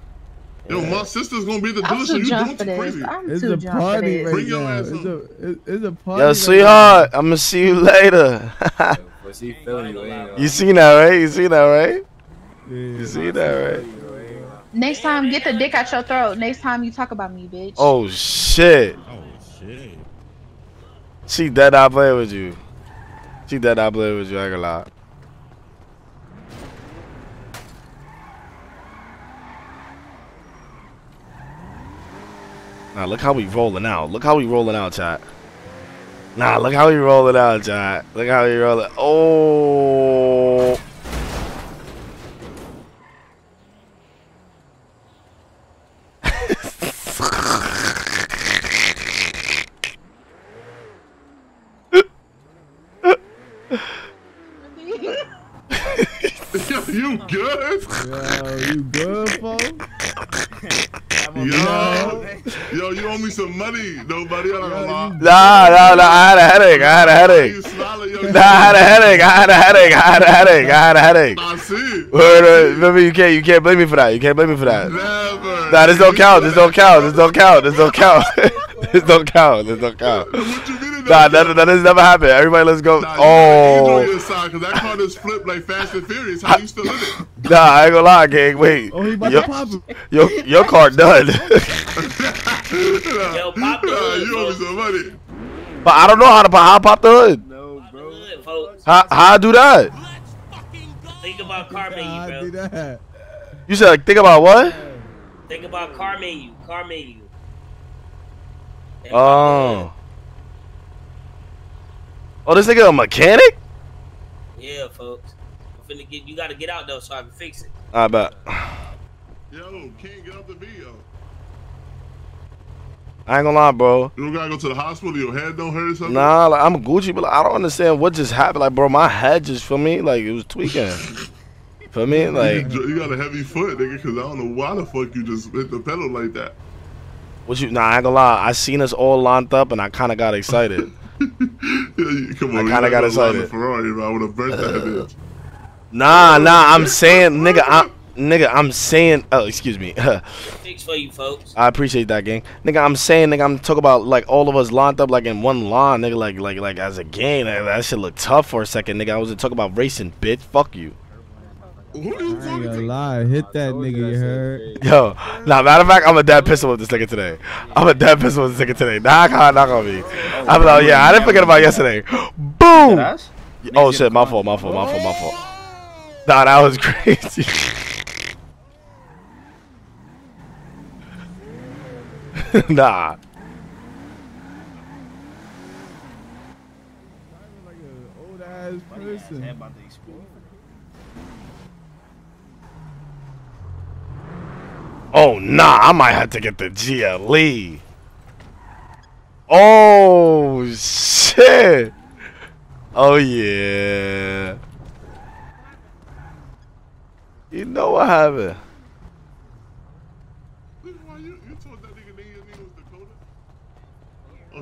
Yo, my sister's gonna be the I'm dealership. too You drunk doing too this. crazy? I'm It's too a party this. right Bring your now. ass It's a, it- it's a party. Yo, right sweetheart, I'm gonna see you later. But she feeling you, ain't you seen that, right? You seen that, right? now. You see that, right? Next time, get the dick out your throat. Next time you talk about me, bitch. Oh shit. Oh shit. She dead I play with you. She dead I play with you. I ain't gonna lie. Nah, look how we rolling out. Look how we rolling out, chat. Nah, look how we rolling out, chat. Look how we rolling. Oh. Yo, you good? Yo, you good, folks? Yo, yo, you owe me some money. Nobody else gonna lie. Nah, nah, nah. I had a headache. I had a headache. You smiling, yo. Nah, I had a headache. I had a headache. I had a headache. I had a headache. I see. Remember, you can't, you can't blame me for that. You can't blame me for that. Never. Nah, this don't count. This don't count. This don't count. This don't count. this don't count. This don't count. What you mean? Nah, don't that, that has never happened. Everybody, let's go. Nah, you got Oh, your side, cause that car just flipped like Fast and Furious. How you still in it? nah, I ain't gonna lie, gang. Wait, Oh, he about your, to pop it. your, your car done. Yo, pop the Nah, hood, you owe me some money. but I don't know how to pop, how pop the hood. No, bro. Hood, folks. How, how I do that? Think about car Nah, menu, do bro. that. You said like, think about what? Think about car menu. Car menu. And Oh. Oh, this nigga a mechanic? Yeah, folks. I'm finna get. You gotta get out though, so I can fix it. I bet. Yo, can't get up the video. I ain't gonna lie, bro. You don't gotta go to the hospital. Your head don't hurt or something. Nah, like I'm Gucci, but like, I don't understand what just happened. Like, bro, my head just for me, like it was tweaking. for me, like you, got a heavy foot, nigga. Cause I don't know why the fuck you just hit the pedal like that. what you? Nah, I ain't gonna lie. I seen us all lined up, and I kind of got excited. Yeah, Come I on, kinda you got got excited. Ferrari, bro. I would have burnt that bitch. Nah, nah. I'm saying, nigga, I'm nigga. I'm saying. Oh, excuse me. Fix for you, folks. I appreciate that, gang. Nigga, I'm saying, nigga, I'm talking about like all of us lined up like in one line, nigga, like like like as a gang. Like, that shit look tough for a second, nigga. I wasn't talking about racing, bitch. Fuck you. Who you I ain't talking gonna lie. Hit that nigga, you heard? Yo, nah, matter of fact, I'm a dead pistol with this nigga today. I'm a dead pistol with this nigga today. Knock on, knock on me. I'm like, oh, yeah, I didn't forget about yesterday. Boom! Oh shit, my fault, my fault, my fault, my fault. Nah, that was crazy. nah. Like an old ass person. about to explode. Oh nah, I might have to get the GLE. Oh shit. Oh yeah. You know what happened?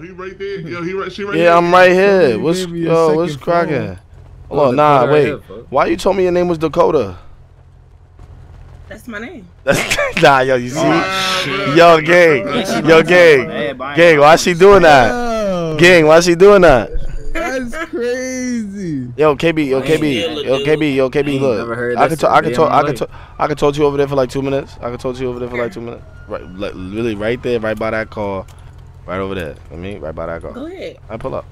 He right there. Yo, he right. She right Yeah, there. I'm right here. You What's gave me a yo? What's second cracking? Hold Oh, on, nah, wait. here, fuck. Why you told me your name was Dakota? That's my name. nah, yo, you see? Oh, yo, gang, yo, gang, gang. Why she doing that? Gang, why she doing that? That's crazy. Yo, KB, yo, KB, yo, KB, yo, KB. ain't never heard Look, I that could, talk, I since could talk, I my could, talk, I could talk to you over there for like two minutes. I could talk to you over there for like two minutes. Right, like, really, right there, right by that car, right over there. I mean, right by that car. Go ahead. I pull up.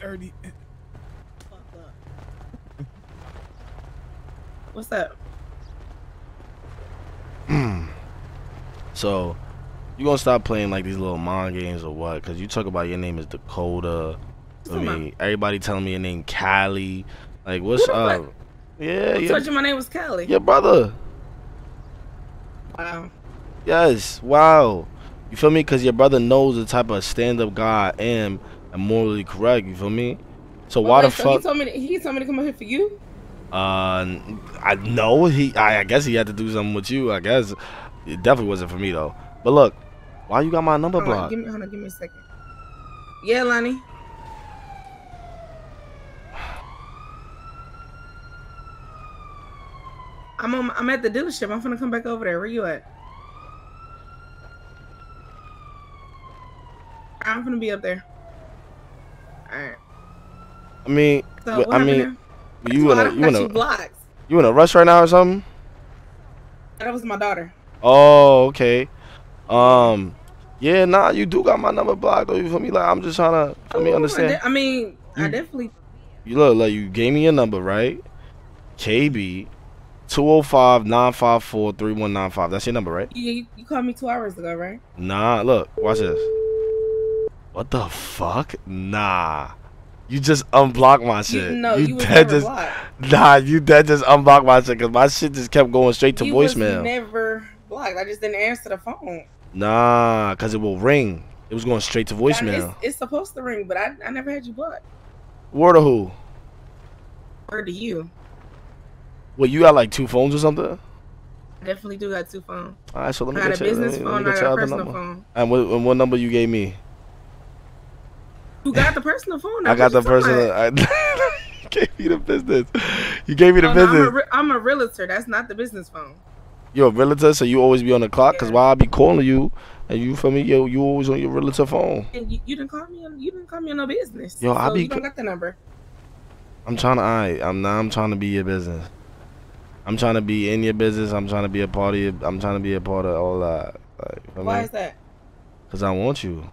Thirty. What's up? So, you gonna stop playing like these little mind games or what? Cause you talk about your name is Dakota. I mean, everybody telling me your name Callie. Like, what's Who the up? fuck? Yeah, Who yeah. told you my name was Callie? Your brother. Wow. Yes. Wow. You feel me? Cause your brother knows the type of stand-up guy I am and morally correct. You feel me? So why Wait, the so He told me. To, he told me to come up here for you. Uh, I know he. I, I guess he had to do something with you. I guess it definitely wasn't for me though. But look, why you got my number Hold on, blocked? give me, hold on, give me a second. Yeah, Lonnie. I'm on, I'm at the dealership. I'm gonna come back over there. Where you at? I'm gonna be up there. All right. I mean, So, I mean, you in That's why a I you in you a you in a rush right now or something? That was my daughter. Oh, okay. Um, yeah, nah, you do got my number blocked though. You feel me? Like I'm just trying to let me understand. de- I mean, I definitely. You look like you gave me your number, right? KB 205-954-3195. That's your number, right? Yeah, you, you called me two hours ago, right? Nah, look, watch this. What the fuck? Nah. You just unblocked my shit. no, you was dead just, blocked. Nah, you dead just unblocked my shit because my shit just kept going straight to you voicemail. never blocked. I just didn't answer the phone. Nah, because it will ring. It was going straight to voicemail. It's, it's supposed to ring, but I, I never had you blocked. Word of who? Word to you. Well, you got like two phones or something? I definitely do got two phones. All right, so let me I got get a business let me, phone, let me I got a personal phone. And what, and what number you gave me? You got the personal phone. I got the What you talking person. about? I you gave me the business. You gave me the Oh, no, I'm, a business. I'm a realtor. That's not the business phone. You're a realtor, so you always be on the clock. Cause why I be calling you, and you feel me? Yo, you always on your realtor phone. And you, you didn't call me. On, you didn't call me on no business. Yo, I be. You don't got the number. I'm trying to. I. I'm now. I'm trying to be your business. I'm trying to be in your business. I'm trying to be a part of your. I'm trying to be a part of all that. Like, Why me? is that? Cause I want you.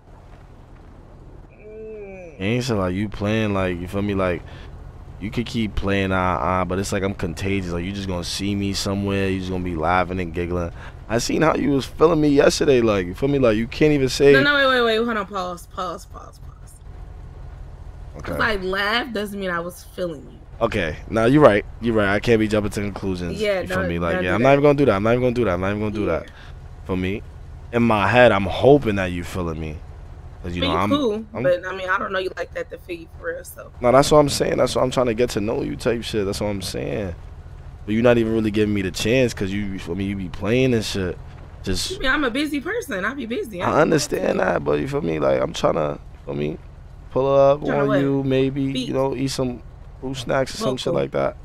Ain't so like you playing like you feel me like you could keep playing ah ah, but it's like I'm contagious. Like you just gonna see me somewhere, you just gonna be laughing and giggling. I seen how you was feeling me yesterday. Like you feel me like you can't even say. No, no, wait, wait, wait. Hold on. Pause. Pause. Pause. Pause. Okay. If I laugh, doesn't mean I was feeling you. Okay, now you're right. You're right. I can't be jumping to conclusions. Yeah, you feel me? Like, yeah, I'm that. not even gonna do that. I'm not even gonna do that. I'm not even gonna do that. For me, in my head, I'm hoping that you feeling me, cause you I know mean, I'm. cool, I'm but I mean, I don't know you like that to feed you for real. So no, that's what I'm saying. That's what I'm trying to get to know you type shit. That's what I'm saying. But you're not even really giving me the chance, cause you, for me, you be playing and shit. Just I mean, I'm a busy person. I be busy. I understand that, but you feel me? Like I'm trying to, for me, pull up on what? you, maybe Be- you know, eat some fruit snacks or some shit like that.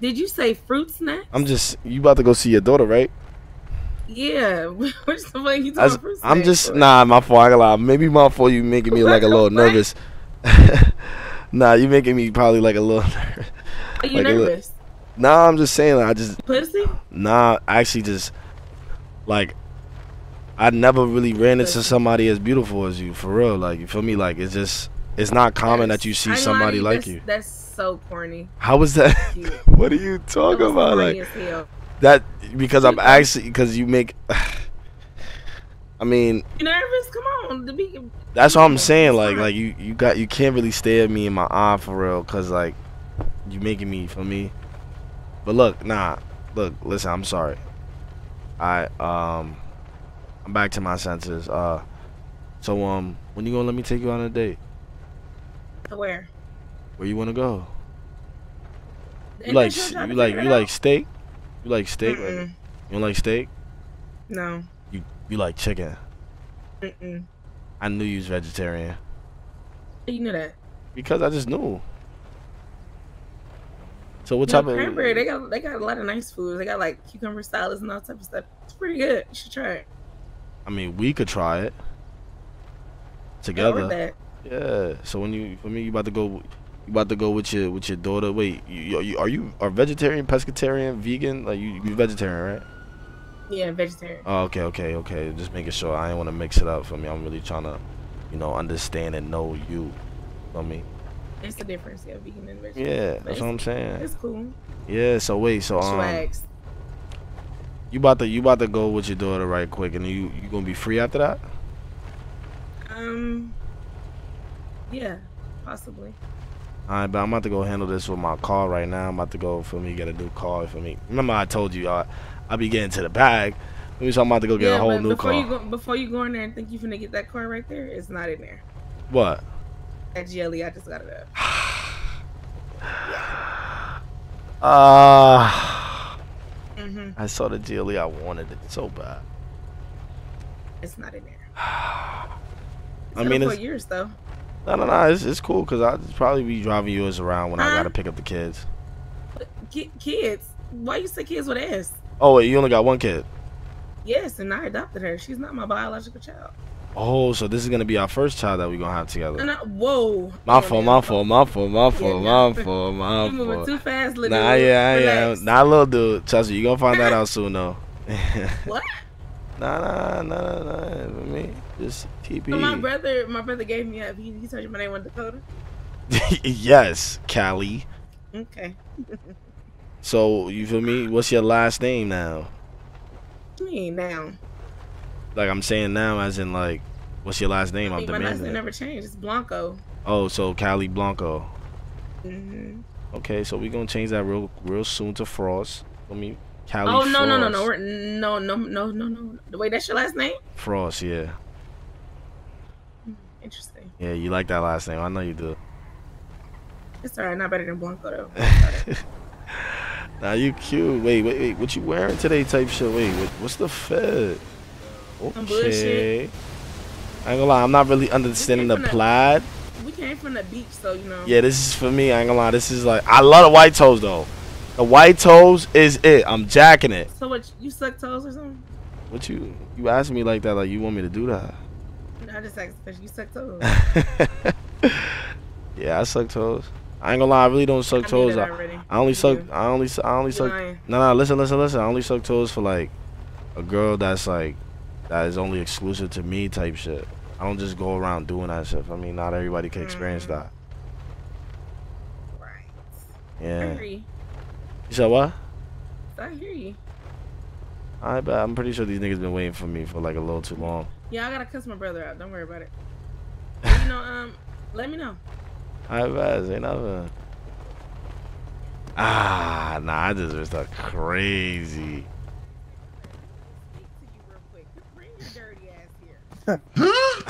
Did you say fruit snacks? I'm just you about to go see your daughter, right? Yeah. Which the fuck you talking about I'm just nah, my fault. I lie. Maybe my fault. You making me like a little nervous. nah, you making me probably like a little. Are you like nervous? Nah, I'm just saying. Like, I just Pussy? nah. I actually just like I never really ran into somebody as beautiful as you for real. Like you feel me? Like it's just it's not common that you see I somebody like that's, you. That's so corny. How was that? What are you talking about? Like. That because I'm actually because you make. I mean, You nervous? Come on. That's what I'm saying. Like, like you, you got, you can't really stare at me in my eye for real, cause like, you making me for me. But look, nah, look, listen, I'm sorry. I, um, I'm back to my senses. Uh, so um, when you gonna let me take you on a date? where? Where you wanna go? You like you like you like steak? You like steak? Like, Mm-mm. you don't like steak? No. You you like chicken? Mm-mm. I knew you was vegetarian You knew that. because I just knew. So what No, type of? cranberry? They got they got a lot of nice foods. They got like cucumber salads and all type of stuff. It's pretty good. You should try it. I mean, we could try it together. Yeah. So when you for me, you about to go, you about to go with your with your daughter. Wait, you, you are you are vegetarian, pescatarian, vegan? Like you you vegetarian, right? Yeah, vegetarian. Oh, okay, okay, okay. Just making sure. I didn't want to mix it up for me. I'm really trying to, you know, understand and know you. Feel me? It's the difference, yeah, vegan and vegetarian. Yeah, that's it's- what I'm saying. It's cool. Yeah. So wait. So um, Swags. you about to you about to go with your daughter right quick, and you you gonna be free after that? Um. Yeah, possibly. Alright, but I'm about to go handle this with my car right now. I'm about to go for me get a new car for me. Remember I told you I I be getting to the bag. So I'm about to go get yeah, a whole new before car. you go before you go in there and think you finna get that car right there, it's not in there. What? That jelly, I just got it up. Uh Mhm. I saw the GLE. I wanted it so bad. It's not in there. I mean, it's, years though. No, no, no. It's, it's cool because I'll probably be driving yours around when I gotta pick up the kids. Kids, why you say kids with S? Oh wait, you only got one kid. Yes, and I adopted her. She's not my biological child. Oh, so this is gonna be our first child that we gonna have together. I, whoa. My fault, my fault, my fault, my fault, my fault, my You moving too fast, little Nah, dude. yeah, yeah, Relax. not little dude. Me, you gonna find that out soon though. What? Nah, nah, nah, nah, nah. For me, just TP. So my brother, my brother gave me up. He, he told you my name was Dakota. yes, Callie. Okay. So you feel me? What's your last name now? Me now. Like I'm saying now, as in like, what's your last name? I I'm think my last name never changed. It's Blanco. Oh, so Callie Blanco. hmm Okay, so we gonna change that real, real soon to Frost. I mean, Callie Oh no no no no. We're, no no no no no. Wait, that's your last name? Frost, yeah, hmm, Interesting. yeah. You like that last name? I know you do. It's alright. Not better than Blanco though. Nah, you cute. Wait, wait, wait. What you wearing today? Type shit. Wait, what, what's the fit? Some Okay. bullshit. I ain't gonna lie. I'm not really understanding the the- plaid. We came from the beach, so you know. Yeah, this is for me. I ain't gonna lie. This is like I love the white toes though. The white toes is it. I'm jacking it. So what? You suck toes or something? What you you asking me like that? Like you want me to do that? No, I just asked because you suck toes. Yeah, I suck toes. I ain't gonna lie. I really don't suck I toes. I. I only You suck. do. I only. I only suck. lying. No, no. Listen, listen, listen. I only suck toes for like a girl that's like that is only exclusive to me type shit. I don't just go around doing that shit. I mean, not everybody can experience Mm. that. Right. Yeah. Hear you. You said what? I hear you. I bet. I'm pretty sure these niggas been waiting for me for like a little too long. Yeah, I gotta cuss my brother out. Don't worry about it. You know, um, let me know. I bet. Ain't nothing. Ah, nah. I just was like crazy.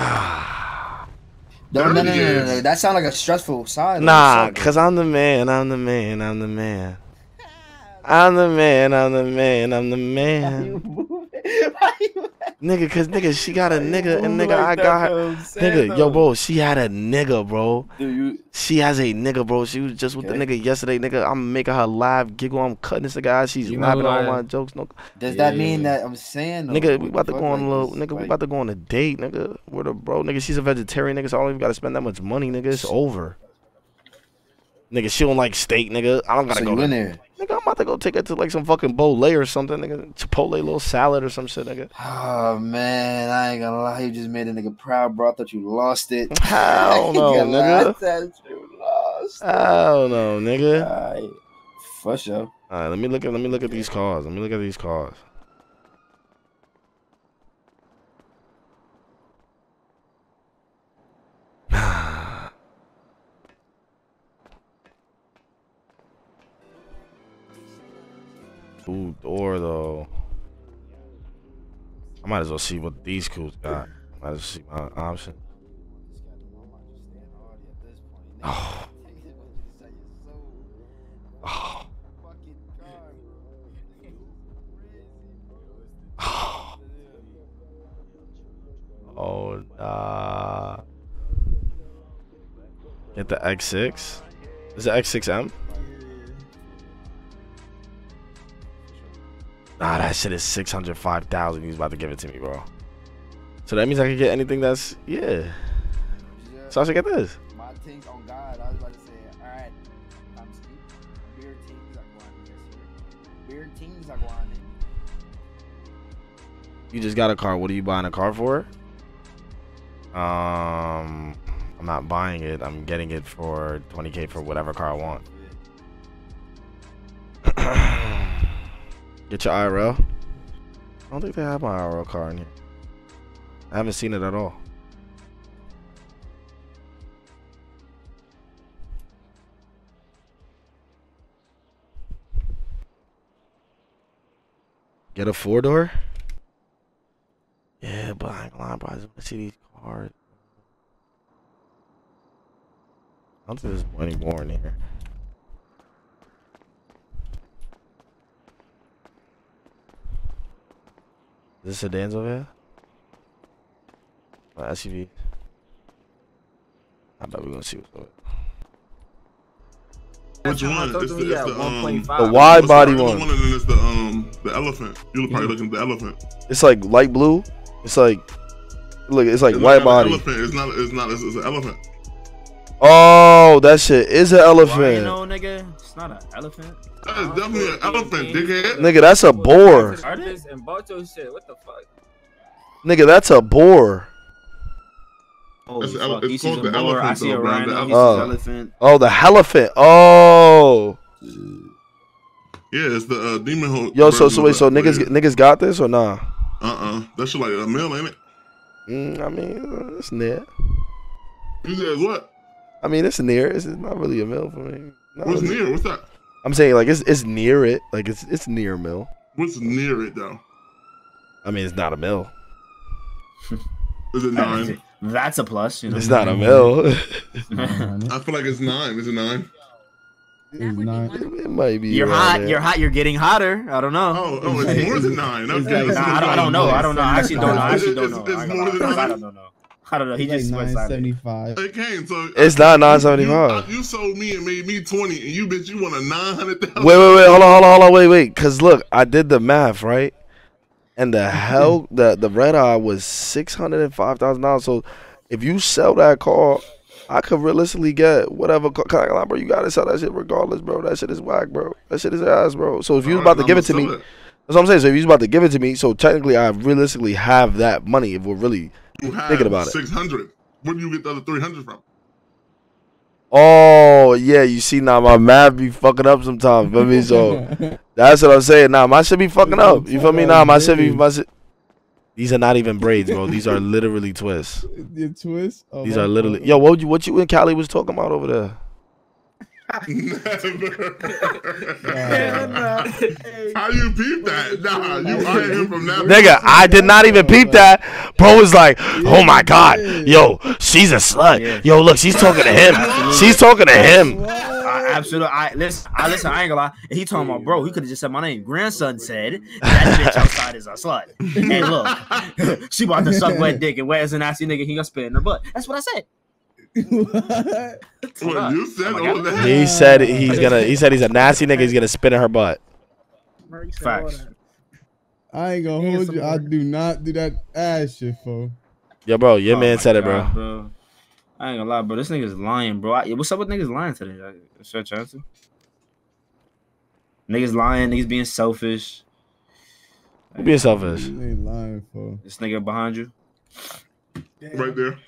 No, no, no, no, Dirty no, no. That sound like a stressful side. Nah, cause I'm the man, I'm the man, I'm the man. I'm the man, I'm the man, I'm the man. nigga, cause nigga, she got a nigga, and nigga, like I that, got though? her. I'm Nigga, yo, bro, she had a nigga, bro. Dude, you- She has a nigga, bro. She was just with the nigga yesterday, nigga. I'm making her laugh, giggle. I'm cutting this nigga out. She's You laughing at all my jokes. No, Does that mean that I'm saying? though, Nigga, we about to go on a little. this- Nigga, we about to go on a date, nigga. With a bro, nigga. She's a vegetarian, nigga. So I don't even gotta spend that much money, nigga. It's over. Nigga, she don't like steak, nigga. I don't gotta So go you in there? Nigga, I'm about to go take it to like some fucking Bolay or something, nigga. Chipotle little salad or some shit, nigga. Oh man, I ain't gonna lie. You just made a nigga proud, bro. I thought you lost it. Hell no, I gonna lie, nigga. I thought you lost. Hell no, nigga. Alright, for sure. All right, let me look at let me look at these cars. Let me look at these cars. Food door though. I might as well see what these cools got. Might as well see my option. Oh. Oh. Oh. Oh. Get the X6. Is it X6M? Nah, that shit is six hundred five thousand. He's about to give it to me, bro. So that means I can get anything that's yeah. So I should get this. My things on God. I was about to say, all right, I'm. Beer teams are going this year. Beer teams are going in. You just got a car. What are you buying a car for? Um, I'm not buying it. I'm getting it for 20k for whatever car I want. Get your IRL. I don't think they have my IRL car in here. I haven't seen it at all. Get a four door? Yeah, but I ain't lie, bro. I just see these cars. I don't think there's any more in here. This sedans over here? Or SUV? I bet we're gonna see what's over Which one? It's the, it's the, um, The wide what's body the other one. and then it's the um the elephant. You're probably looking at the elephant. It's like light blue. It's like, look, it's like It's white body. Elephant. It's not. It's not. It's, it's an elephant. Oh, that shit is an elephant. Rhino, nigga. It's not an elephant. That is definitely an elephant, dickhead. Nigga, that's a boar. Artists and Bocho shit. What the fuck? Nigga, that's a boar. Holy It's fuck, it's called a the boar, I elephant, see a though. The rhino, he sees Oh. elephant. Oh, the elephant. Oh. Yeah, it's the uh, demon hole. Yo, so so wait, so niggas niggas got this or nah? Uh uh That shit like a mill, ain't it? Mm, I mean, uh, it's near. You said what? I mean, it's near. It's not really a mill for me. Not What's really. near? What's that? I'm saying like it's it's near it. Like it's it's near mill. What's near it though? I mean, it's not a mill. Is it nine? That's a plus. You know? It's not a mill. I feel like it's nine. Is it nine? It's nine. it might be. You're hot. there. You're hot. You're getting hotter. I don't know. Oh, oh, it's more than nine. Okay, like- Nah, I, don't, I don't know. I don't know. I actually don't know. I actually don't know. it's I ain't more than lie. I don't know. I don't know. He It's like just went nine silent. seventy five. Hey Kane, so It's not 975. You, you sold me and made me twenty, and you bitch, you want a nine hundred thousand. Wait, wait, wait. Hold on, hold on, hold on. Wait, wait. Cause look, I did the math right, and the hell, the the red eye was six hundred and five thousand dollars. So if you sell that car, I could realistically get whatever. car- car- like, bro, you gotta sell that shit regardless, bro. That shit is whack, bro. That shit is ass, bro. So if you was about to give it to me, that's what I'm saying. So if you was about to give it to me, so technically I realistically have that money. If we're really You have thinking about it. Six hundred. Where do you get the other three hundred from? Oh yeah, you see now my math be fucking up sometimes. Feel me? So that's what I'm saying. Now my shit be fucking up. You feel me? Now my shit be my shit. These are not even braids, bro. These are literally twists. Your twist. Oh, These are literally. God. Yo, what you what you and Callie was talking about over there? How you peep that? Nah, you hired him from that. Nigga, I did not even peep that. Bro was like, oh my god, yo, she's a slut. Yo, look, she's talking to him. She's talking to him. I, absolutely. I listen. I listen. I ain't gonna lie. He talking about, bro. He could have just said my name. Grandson said that bitch outside is a slut. And look, she about to suck wet dick and wet as a nasty nigga. He gonna spit in her butt. That's what I said. What you said all that? He said he's gonna. He said he's a nasty nigga. He's gonna spit in her butt. Facts. I ain't gonna hold you. I do not do that ass shit, fo. Yo, bro, your Oh man my said it, God, bro. I ain't gonna lie, bro. This nigga's lying, bro. I, what's up with niggas lying today? Like, Should I chance it? Niggas lying. Niggas being selfish. Who being selfish? Ain't lying, fo. This nigga behind you. Right there.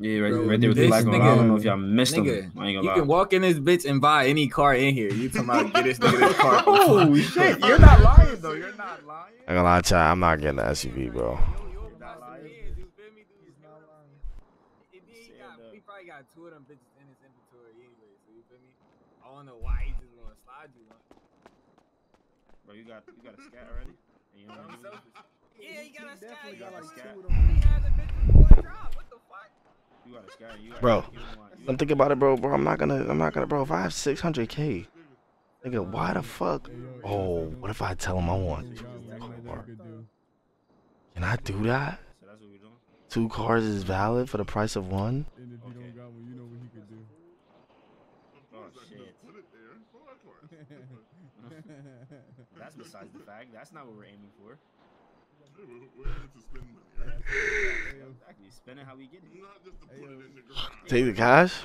Yeah, right, Bro, right there with the this black on. I don't know if y'all missed him. I ain't you gonna lie. can walk in this bitch and buy any car in here. You talking about get this nigga this car? Oh shit! You're not lying though. You're not lying. I'm gonna lie, chat. I'm not getting the SUV, bro. We uh, probably got two of them bitches in his inventory anyway. So you feel me? I don't know why he just gonna slide you one. Bro, you got you got a scat already? And you don't I'm selfish. Yeah, he got a scat. He got a scat. He He has a bitch before a drop. What Bro, you don't want- you I'm thinking about it, bro. Bro, I'm not gonna. I'm not gonna, bro. If I have 600k, nigga, why the fuck? Oh, what if I tell him I want? two cars? Can I do that? So that's what we doing. Two cars is valid for the price of one. You don't got one, you know what he could do. Oh shit. That's besides the fact. That's not what we're aiming for. Take the cash.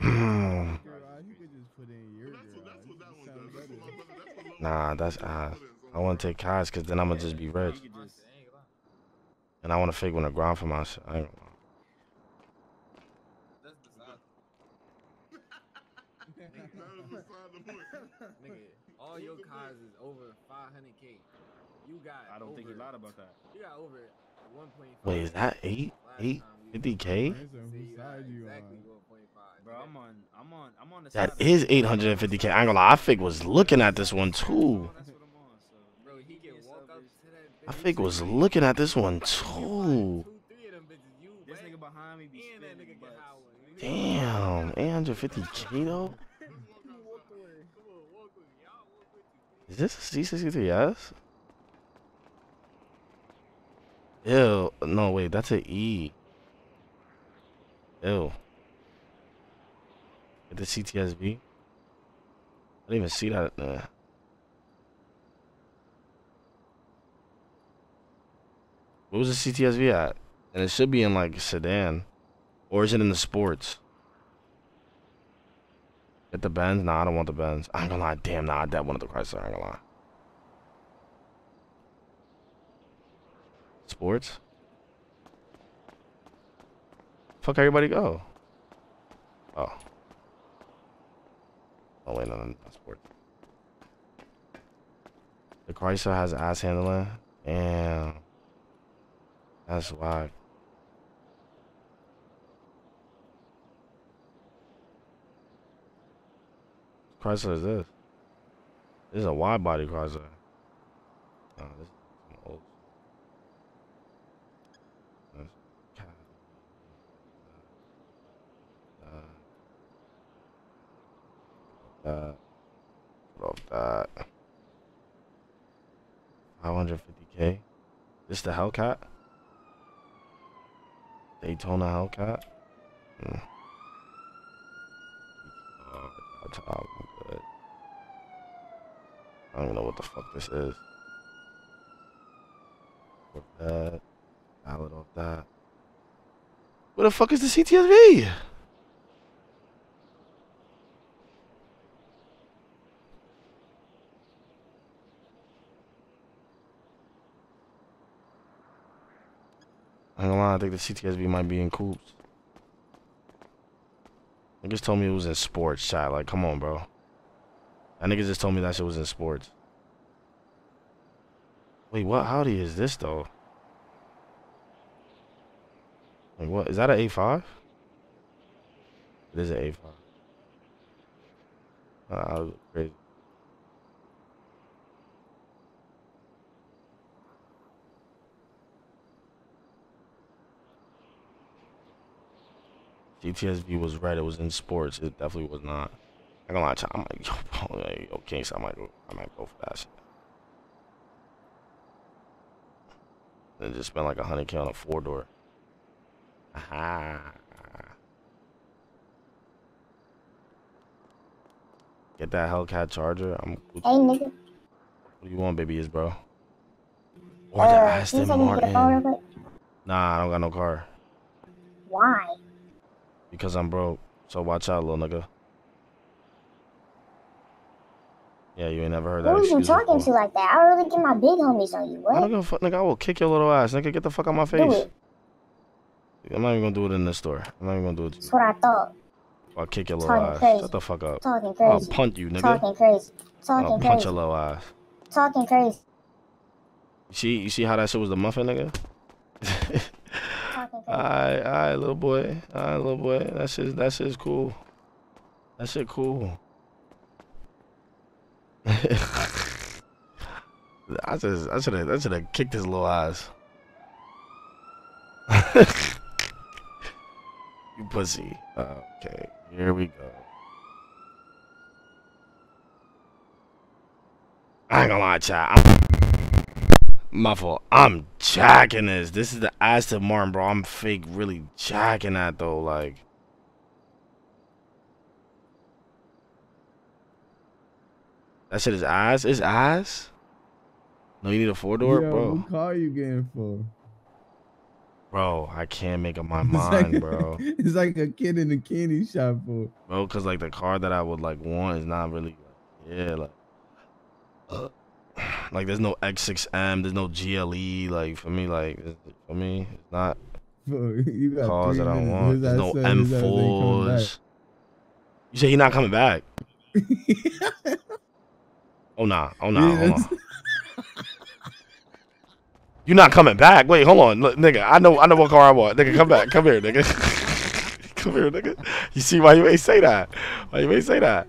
Garage, you could just put in your garage. It sound better. nah, that's ass. I want to take cash because then I'm gonna just be rich. And I want to fake one to grind for my shit. I ain't gonna lie. Nigga, all your cars is over 500k. You got. I don't think he lied about that. You got over 1.5. Wait, is that eight? Eight? 50k? Depends on whose side you on. Bro, I'm on. I'm on. I'm on the That side. is 850k. I ain't gonna lie. I think was looking at this one too. Bro, he can walk up to that I think was looking at this one too. This nigga behind me be spinning, but Damn, 850k though. Is this a C63S? Ew. No, wait, that's an E. Ew. Get the CTSV. I didn't even see that. Uh, what was the CTSV at? And it should be in like a sedan. Or is it in the sports? Get the Benz? Nah, I don't want the Benz. I ain't gonna lie. Damn, nah, I that one of the Chrysler. I ain't gonna lie. Sports? Fuck everybody go. Oh. Oh wait, no, no, not sports. The Chrysler has ass handling. Damn. That's why. Chrysler is this? This is a wide body Chrysler. Oh, this is some old. That's ca- Uh, put off that. 550k. This the Hellcat? Daytona Hellcat? Hmm. Oh, good. I don't even know what the fuck this is. Off that. Ballot off that. Where the fuck is the CTSV? I lie, I think the CTSV might be in coupes. Niggas told me it was in sports chat. Like, come on, bro. That nigga just told me that shit was in sports. Wait, what Audi is this though? Like, what is that an A5? It is an A5. Uh, crazy. CTSV was right. It was in sports. It definitely was not. I gonna lie, to you, I'm like, yo, like, yo, King, so I might go, I might go for that shit. And just spend like a hundred k on a four door. Aha. Get that Hellcat Charger. I'm. Hey, nigga. What do you want, baby? Is bro? Or the Uh, you Aston send me to get a phone real Martin. Nah, I don't got no car Why? Because I'm broke. So watch out, little nigga. Yeah, you ain't never heard that Who are you talking before. to like that? I don't really get my big homies on you. I don't What? give a fuck, nigga. I will kick your little ass, nigga. Get the fuck out my Do face. it. I'm not even gonna do it in this store. I'm not even gonna do it. That's what I thought. I'll kick your little Talking ass. crazy. Shut the fuck up. Talking I'll punt you, nigga. Talking crazy. I'll Talking punch your little ass. Talking crazy. You see, you see how that shit was the muffin, nigga? Alright, alright, little boy. Alright, little boy. That shit, that shit's cool. That shit cool. I just, I should have, I should have kicked his little ass. you pussy. Okay, here we go. I ain't gonna lie, chat. I'm, My fault. I'm jacking this. This is the Aston Martin, bro. I'm fake really jacking that though. Like, that shit is ass. It's ass. No, you need a four door, Yo, bro. What car you getting for? Bro, I can't make up my mind, like- bro. It's like a kid in a candy shop for. Bro, cause like the car that I would like want is not really, yeah, like, uh, like there's no X6M, there's no GLE, like for me, like for me, it's not Bro, you got cars that I minutes. want. There's no said his ass ain't coming back. M4s. You say he not coming back? oh nah, oh nah, Yeah, hold on. You're not coming back? Wait, hold on, Look, nigga. I know, I know what car I want. Nigga, come back, come here, nigga. come here, nigga. You see why you ain't say that? Why you ain't say that?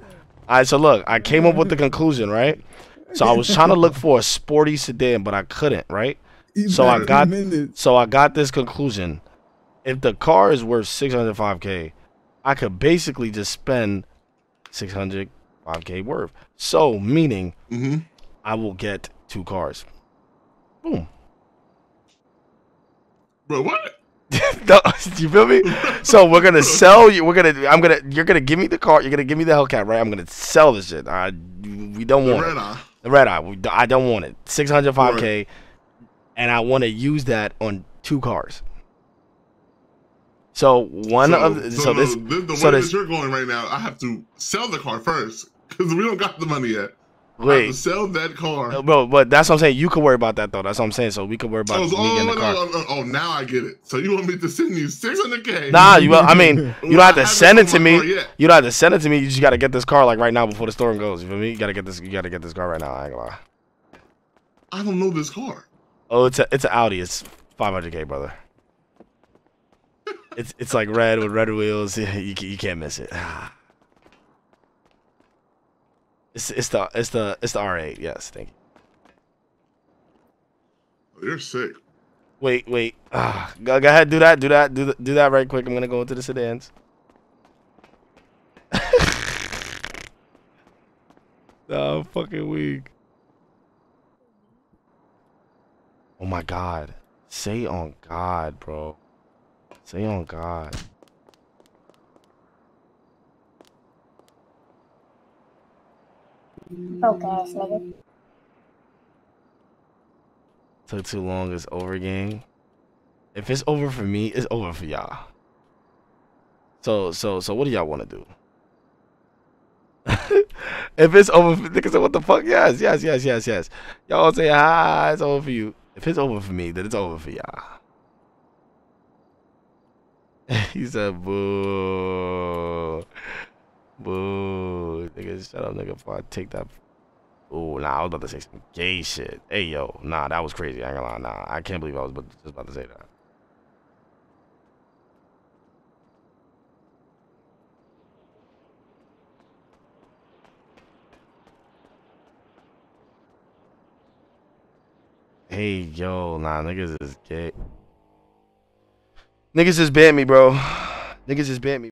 All right, so look, I came up with the conclusion, right? So I was trying to look for a sporty sedan, but I couldn't, right? You So I got, so I got this conclusion. If the car is worth 605k, I could basically just spend 605k worth. So meaning, mm-hmm. I will get two cars. Boom. Bro, what? No, you feel me? So we're gonna sell you. We're gonna. I'm gonna. You're gonna give me the car. You're gonna give me the Hellcat, right? I'm gonna sell this shit. I. We don't The want it. The red eye. I don't want it. 605k, and I want to use that on two cars. So one so, of the, so, no, this the, the so way this that you're going right now, I have to sell the car first because we don't got the money yet. I have wait, to sell that car. uh, bro. But that's what I'm saying. You could worry about that though. That's what I'm saying. So we could worry about Oh, me so- oh, getting the no, car. no, no, oh, now I get it. So you want me to send you 600k? Nah, you. I mean, you don't have to send it to me. You don't have to send it to me. You just gotta get this car like right now before the storm goes. You feel me? You gotta get this. You gotta get this car right now. I ain't gonna lie. I don't know this car. Oh, it's a it's an Audi. It's 500k, brother. It's it's like red with red wheels. You you can't miss it. It's it's the it's the it's the R8. Yes, thank you. You're sick. Wait wait. Ah, go, go ahead. Do that. Do that. Do do that right quick. I'm gonna go into the sedans. no, I'm fucking weak. Oh my god. Say on God, bro. Say on God. Broke nigga. Took too long. It's over, gang. If it's over for me, it's over for y'all. So, so, so, what do y'all want to do? if it's over, for, niggas say, what the fuck? Yes, yes, yes, yes, yes. Y'all say, ah, it's over for you. If it's over for me, then it's over for y'all. he said, boo. Boo. Nigga, shut up, nigga, before I take that. Oh, nah, I was about to say some gay shit. Hey, yo, nah, that was crazy. I ain't gonna lie. Nah, I can't believe I was just about to say that. Hey, yo, nah, niggas is gay. Niggas just banned me, bro. Niggas just banned me.